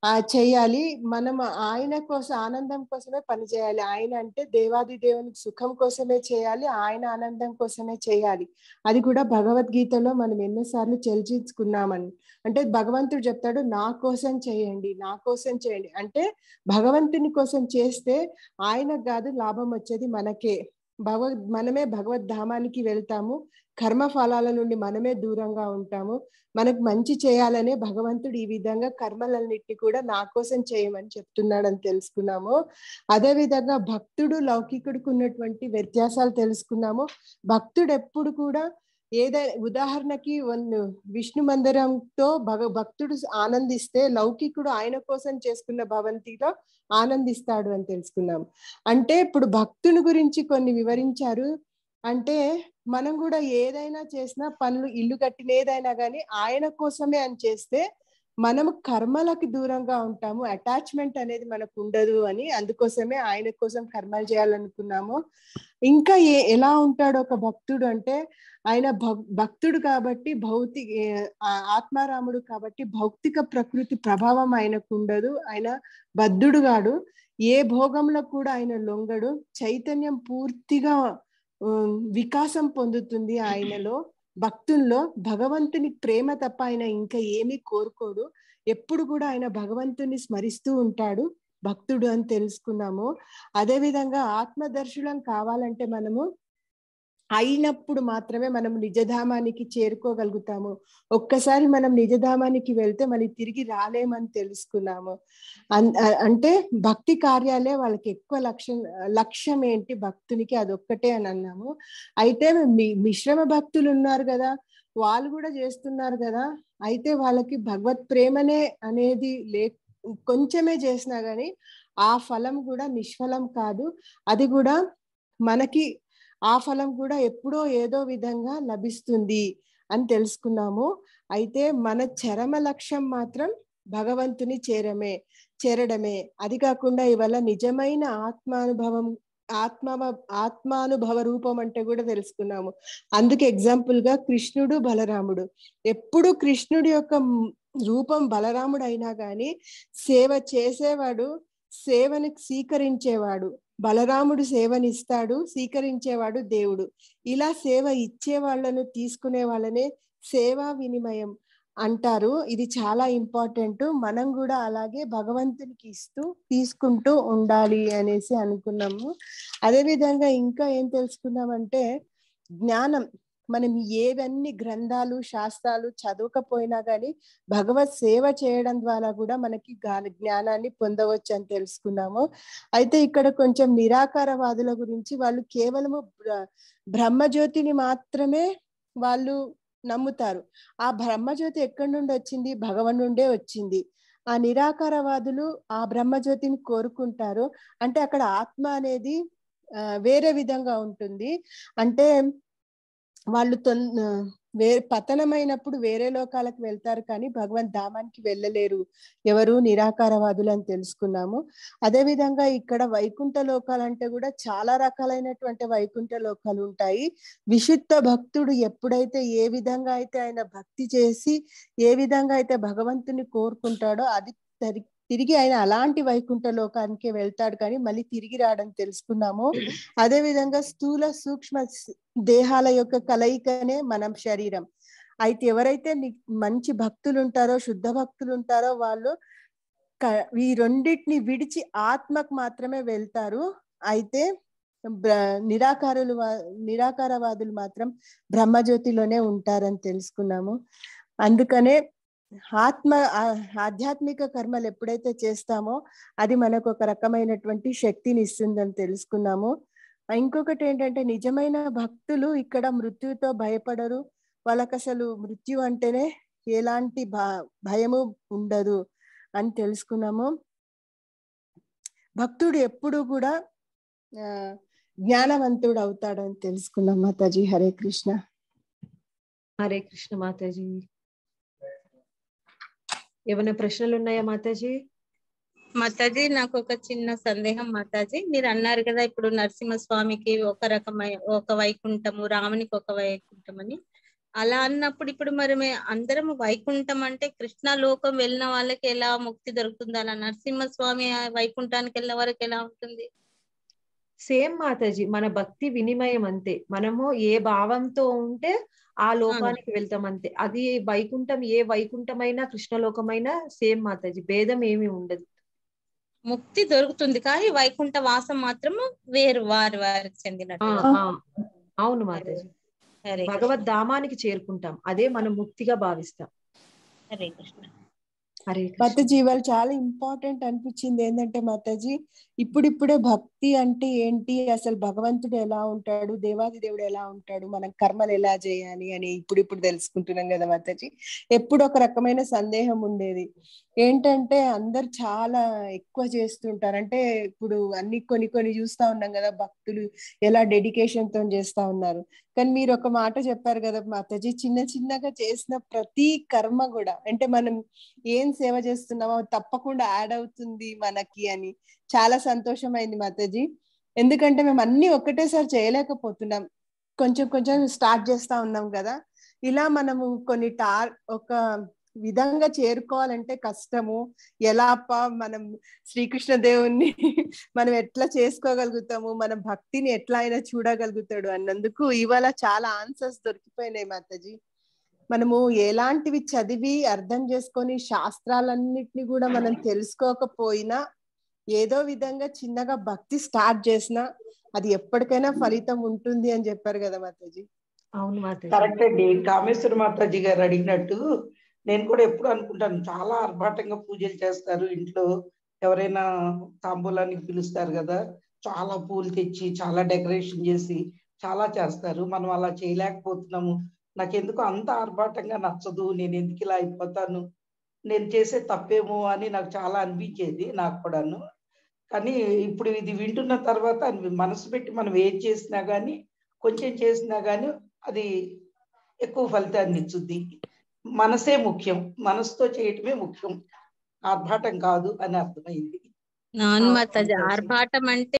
ఆ చేయాలి. మనం ఆయన కోసం ఆనందం కోసమే పని చేయాలి. ఆయన అంటే దేవాది దేవునికి సుఖం కోసమే చేయాలి. ఆయన ఆనందం కోసమే చేయాలి. అది కూడా భగవద్గీతలో మనం ఎన్నోసార్లు చర్చించుకున్నామని. అంటే భగవంతుడు చెప్తాడు నా కోసం చేయండి నా కోసం చేయండి. అంటే భగవంతుని కోసం చేస్తే ఆయనకు కాదు లాభం వచ్చేది మనకే. భగవద్ మనమే భగవద్ధామానికి వెళ్తాము. కర్మ ఫలాల నుండి మనమే దూరంగా ఉంటాము. మనకు మంచి చేయాలనే భగవంతుడు ఈ విధంగా కర్మలన్నిటిని కూడా నా కోసం చేయమని చెప్తున్నాడని తెలుసుకున్నాము. అదే విధంగా భక్తుడు లౌకికుడికి ఉన్నటువంటి వ్యత్యాసాలు తెలుసుకున్నాము. భక్తుడు ఎప్పుడు కూడా ఏదైనా ఉదాహరణకి వన్ విష్ణు మందిరంతో భగ భక్తుడు ఆనందిస్తే లౌకికుడు ఆయన కోసం చేసుకున్న భవంతిలో ఆనందిస్తాడు అని తెలుసుకున్నాం. అంటే ఇప్పుడు భక్తుని గురించి కొన్ని వివరించారు. అంటే మనం కూడా ఏదైనా చేసినా పనులు ఇల్లు కట్టిన ఏదైనా కానీ ఆయన కోసమే అని చేస్తే మనం కర్మలకు దూరంగా ఉంటాము. అటాచ్మెంట్ అనేది మనకు ఉండదు అని అందుకోసమే ఆయన కోసం కర్మలు చేయాలనుకున్నాము. ఇంకా ఏ ఎలా ఉంటాడు ఒక భక్తుడు అంటే ఆయన భక్తుడు కాబట్టి భౌతిక ఆ- ఆత్మారాముడు కాబట్టి భౌతిక ప్రకృతి ప్రభావం ఆయనకు ఉండదు. ఆయన బద్ధుడుగాడు ఏ భోగంలో కూడా ఆయన లొంగడు. చైతన్యం పూర్తిగా వికాసం పొందుతుంది ఆయనలో. భక్తుల్లో భగవంతుని ప్రేమ తప్ప ఆయన ఇంకా ఏమీ కోరుకోడు. ఎప్పుడు కూడా ఆయన భగవంతుని స్మరిస్తూ ఉంటాడు భక్తుడు అని తెలుసుకున్నాము. అదే విధంగా ఆత్మదర్శనం కావాలంటే మనము అయినప్పుడు మాత్రమే మనం నిజధామానికి చేరుకోగలుగుతాము. ఒక్కసారి మనం నిజధామానికి వెళ్తే మళ్ళీ తిరిగి రాలేమని తెలుసుకున్నాము. అన్- అంటే భక్తి కార్యాలే వాళ్ళకి ఎక్కువ లక్ష్యం లక్ష్యం ఏంటి భక్తునికి అదొక్కటే అని అన్నాము. అయితే మిశ్రమ భక్తులు ఉన్నారు కదా వాళ్ళు కూడా చేస్తున్నారు కదా అయితే వాళ్ళకి భగవత్ ప్రేమనే అనేది లే కొంచెమే చేసినా కానీ ఆ ఫలం కూడా నిష్ఫలం కాదు. అది కూడా మనకి ఆ ఫలం కూడా ఎప్పుడో ఏదో విధంగా లభిస్తుంది అని తెలుసుకున్నాము. అయితే మన చరమ లక్ష్యం మాత్రం భగవంతుని చేరమే చేరడమే. అది కాకుండా ఇవాళ నిజమైన ఆత్మానుభవం ఆత్మ ఆత్మానుభవ రూపం అంటే కూడా తెలుసుకున్నాము. అందుకే ఎగ్జాంపుల్గా కృష్ణుడు బలరాముడు. ఎప్పుడు కృష్ణుడి యొక్క రూపం బలరాముడు అయినా కానీ సేవ చేసేవాడు సేవను స్వీకరించేవాడు. బలరాముడు సేవనిస్తాడు స్వీకరించేవాడు దేవుడు. ఇలా సేవ ఇచ్చే వాళ్ళను తీసుకునే వాళ్ళనే సేవా వినిమయం అంటారు. ఇది చాలా ఇంపార్టెంట్. మనం కూడా అలాగే భగవంతునికి ఇస్తూ తీసుకుంటూ ఉండాలి అనేసి అనుకున్నాము. అదే విధంగా ఇంకా ఏం తెలుసుకున్నామంటే జ్ఞానం. మనం ఏవన్నీ గ్రంథాలు శాస్త్రాలు చదవకపోయినా కానీ భగవత్ సేవ చేయడం ద్వారా కూడా మనకి జ్ఞానాన్ని పొందవచ్చు అని తెలుసుకున్నాము. అయితే ఇక్కడ కొంచెం నిరాకారవాదుల గురించి వాళ్ళు కేవలము బ్రహ్మజ్యోతిని మాత్రమే వాళ్ళు నమ్ముతారు. ఆ బ్రహ్మజ్యోతి ఎక్కడి నుండి వచ్చింది? భగవన్ నుండే వచ్చింది. ఆ నిరాకారవాదులు ఆ బ్రహ్మజ్యోతిని కోరుకుంటారు. అంటే అక్కడ ఆత్మ అనేది వేరే విధంగా ఉంటుంది. అంటే వాళ్ళు వేరే వే పతనమైనప్పుడు వేరే లోకాలకు వెళ్తారు కానీ భగవంత్ ధామానికి వెళ్ళలేరు. ఎవరు? నిరాకారవాదులు అని తెలుసుకున్నాము. అదే విధంగా ఇక్కడ వైకుంఠ లోకాలు అంటే కూడా చాలా రకాలైనటువంటి వైకుంఠ లోకాలు ఉంటాయి. విశుద్ధ భక్తుడు ఎప్పుడైతే ఏ విధంగా అయితే ఆయన భక్తి చేసి ఏ విధంగా అయితే భగవంతుని కోరుకుంటాడో అది తరి- తిరిగి ఆయన అలాంటి వైకుంఠ లోకానికి వెళ్తాడు కానీ మళ్ళీ తిరిగి రాడని తెలుసుకున్నాము. అదే విధంగా స్థూల సూక్ష్మ దేహాల యొక్క కలయికనే మనం శరీరం. అయితే ఎవరైతే మంచి భక్తులు ఉంటారో శుద్ధ భక్తులు ఉంటారో వాళ్ళు ఈ రెండింటిని విడిచి ఆత్మకు మాత్రమే వెళ్తారు. అయితే నిరాకారులు నిరాకారవాదులు మాత్రం బ్రహ్మజ్యోతిలోనే ఉంటారని తెలుసుకున్నాము. అందుకనే ఆత్మ ఆధ్యాత్మిక కర్మలు ఎప్పుడైతే చేస్తామో అది మనకు ఒక రకమైనటువంటి శక్తిని ఇస్తుందని తెలుసుకున్నాము. ఇంకొకటి ఏంటంటే నిజమైన భక్తులు ఇక్కడ మృత్యుతో భయపడరు. వాళ్ళకి అసలు మృత్యు అంటేనే ఎలాంటి భ- భయము ఉండదు అని తెలుసుకున్నాము. భక్తుడు ఎప్పుడు కూడా ఆ, జ్ఞానవంతుడు అవుతాడని తెలుసుకున్నాం మాతాజీ. హరే కృష్ణ. హరే కృష్ణ మాతాజీ. ఏమైనా ప్రశ్నలు ఉన్నాయా మాతాజీ? మాతాజీ నాకు ఒక చిన్న సందేహం మాతాజీ. మీరు అన్నారు కదా ఇప్పుడు నరసింహస్వామికి ఒక రకమైన ఒక వైకుంఠము రామునికి ఒక వైకుంఠం అని అలా అన్నప్పుడు ఇప్పుడు మరి అందరం వైకుంఠం అంటే కృష్ణ లోకం వెళ్ళిన వాళ్ళకి ఎలా ముక్తి దొరుకుతుంది? అలా నరసింహస్వామి వైకుంఠానికి వెళ్ళిన వరకు ఎలా ఉంటుంది? సేమ్ మాతాజీ మన భక్తి వినిమయం అంతే. మనము ఏ భావంతో ఉంటే ఆ లోకానికి వెళ్తాం అంతే. అది వైకుంఠం ఏ వైకుంఠమైనా కృష్ణలోకమైనా సేమ్ మాతాజీ. భేదం ఏమీ ఉండదు. ముక్తి దొరుకుతుంది కానీ వైకుంఠ వాసం మాత్రం వేరు వారి వారికి చెందినట్టు. అవును మాతాజీ. హరే భగవద్ ధామానికి చేరుకుంటాం. అదే మనం ముక్తిగా భావిస్తాం. హరే కృష్ణ. హరే కృష్ణ. చాలా ఇంపార్టెంట్ అనిపించింది ఏంటంటే మాతాజీ ఇప్పుడిప్పుడే భక్తి అంటే ఏంటి? అసలు భగవంతుడు ఎలా ఉంటాడు? దేవాది దేవుడు ఎలా ఉంటాడు? మనం కర్మలు ఎలా చేయాలి అని ఇప్పుడిప్పుడు తెలుసుకుంటున్నాం కదా మాతాజీ. ఎప్పుడు ఒక రకమైన సందేహం ఉండేది. ఏంటంటే అందరు చాలా ఎక్కువ చేస్తుంటారు. అంటే ఇప్పుడు అన్ని కొన్ని కొన్ని చూస్తా ఉన్నాం కదా భక్తులు ఎలా డెడికేషన్తో చేస్తా ఉన్నారు. కానీ మీరు ఒక మాట చెప్పారు కదా మాతాజీ చిన్న చిన్నగా చేసిన ప్రతి కర్మ కూడా అంటే మనం ఏం సేవ చేస్తున్నామో అది తప్పకుండా యాడ్ అవుతుంది మనకి అని చాలా సంతోషమైంది మాతాజీ. ఎందుకంటే మేము అన్ని ఒక్కటేసారి చేయలేకపోతున్నాం. కొంచెం కొంచెం స్టార్ట్ చేస్తా ఉన్నాం కదా. ఇలా మనము కొన్ని టార్ ఒక విధంగా చేరుకోవాలంటే కష్టము. ఎలా అప్ప మనం శ్రీకృష్ణ దేవుణ్ణి మనం ఎట్లా చేసుకోగలుగుతాము? మన భక్తిని ఎట్లా అయినా చూడగలుగుతాడు? అన్నందుకు ఇవాళ చాలా ఆన్సర్స్ దొరికిపోయినాయి మాతాజీ. మనము ఎలాంటివి చదివి అర్థం చేసుకొని శాస్త్రాలన్నిటిని కూడా మనం తెలుసుకోకపోయినా ఏదో విధంగా చిన్నగా భక్తి స్టార్ట్ చేసినా అది ఎప్పటికైనా ఫలితం ఉంటుంది అని చెప్పారు కదా మాతాజీ. అవును మాతాజీ. కరెక్ట్ అండి. కామేశ్వర మాతాజీ గారు అడిగినట్టు నేను కూడా ఎప్పుడు అనుకుంటాను చాలా ఆర్భాటంగా పూజలు చేస్తారు ఇంట్లో. ఎవరైనా తాంబూలానికి పిలుస్తారు కదా చాలా పూలు తెచ్చి చాలా డెకరేషన్ చేసి చాలా చేస్తారు. మనం అలా చేయలేకపోతున్నాము. నాకెందుకు అంత ఆర్భాటంగా నచ్చదు. నేను ఎందుకు ఇలా అయిపోతాను? నేను చేసే తప్పేమో అని నాకు చాలా అనిపించేది నాకు కూడాను. కానీ ఇప్పుడు ఇది వింటున్న తర్వాత మనసు పెట్టి మనం ఏం చేసినా కానీ కొంచెం చేసినా కానీ అది ఎక్కువ ఫలితాన్ని ఇచ్చుద్ది. మనసే ముఖ్యం మనసుతో చేయటమే ముఖ్యం ఆర్భాటం కాదు అని అర్థమైంది అవును ఆ, మాతాజీ మాతాజీ. ఆర్భాటం అంటే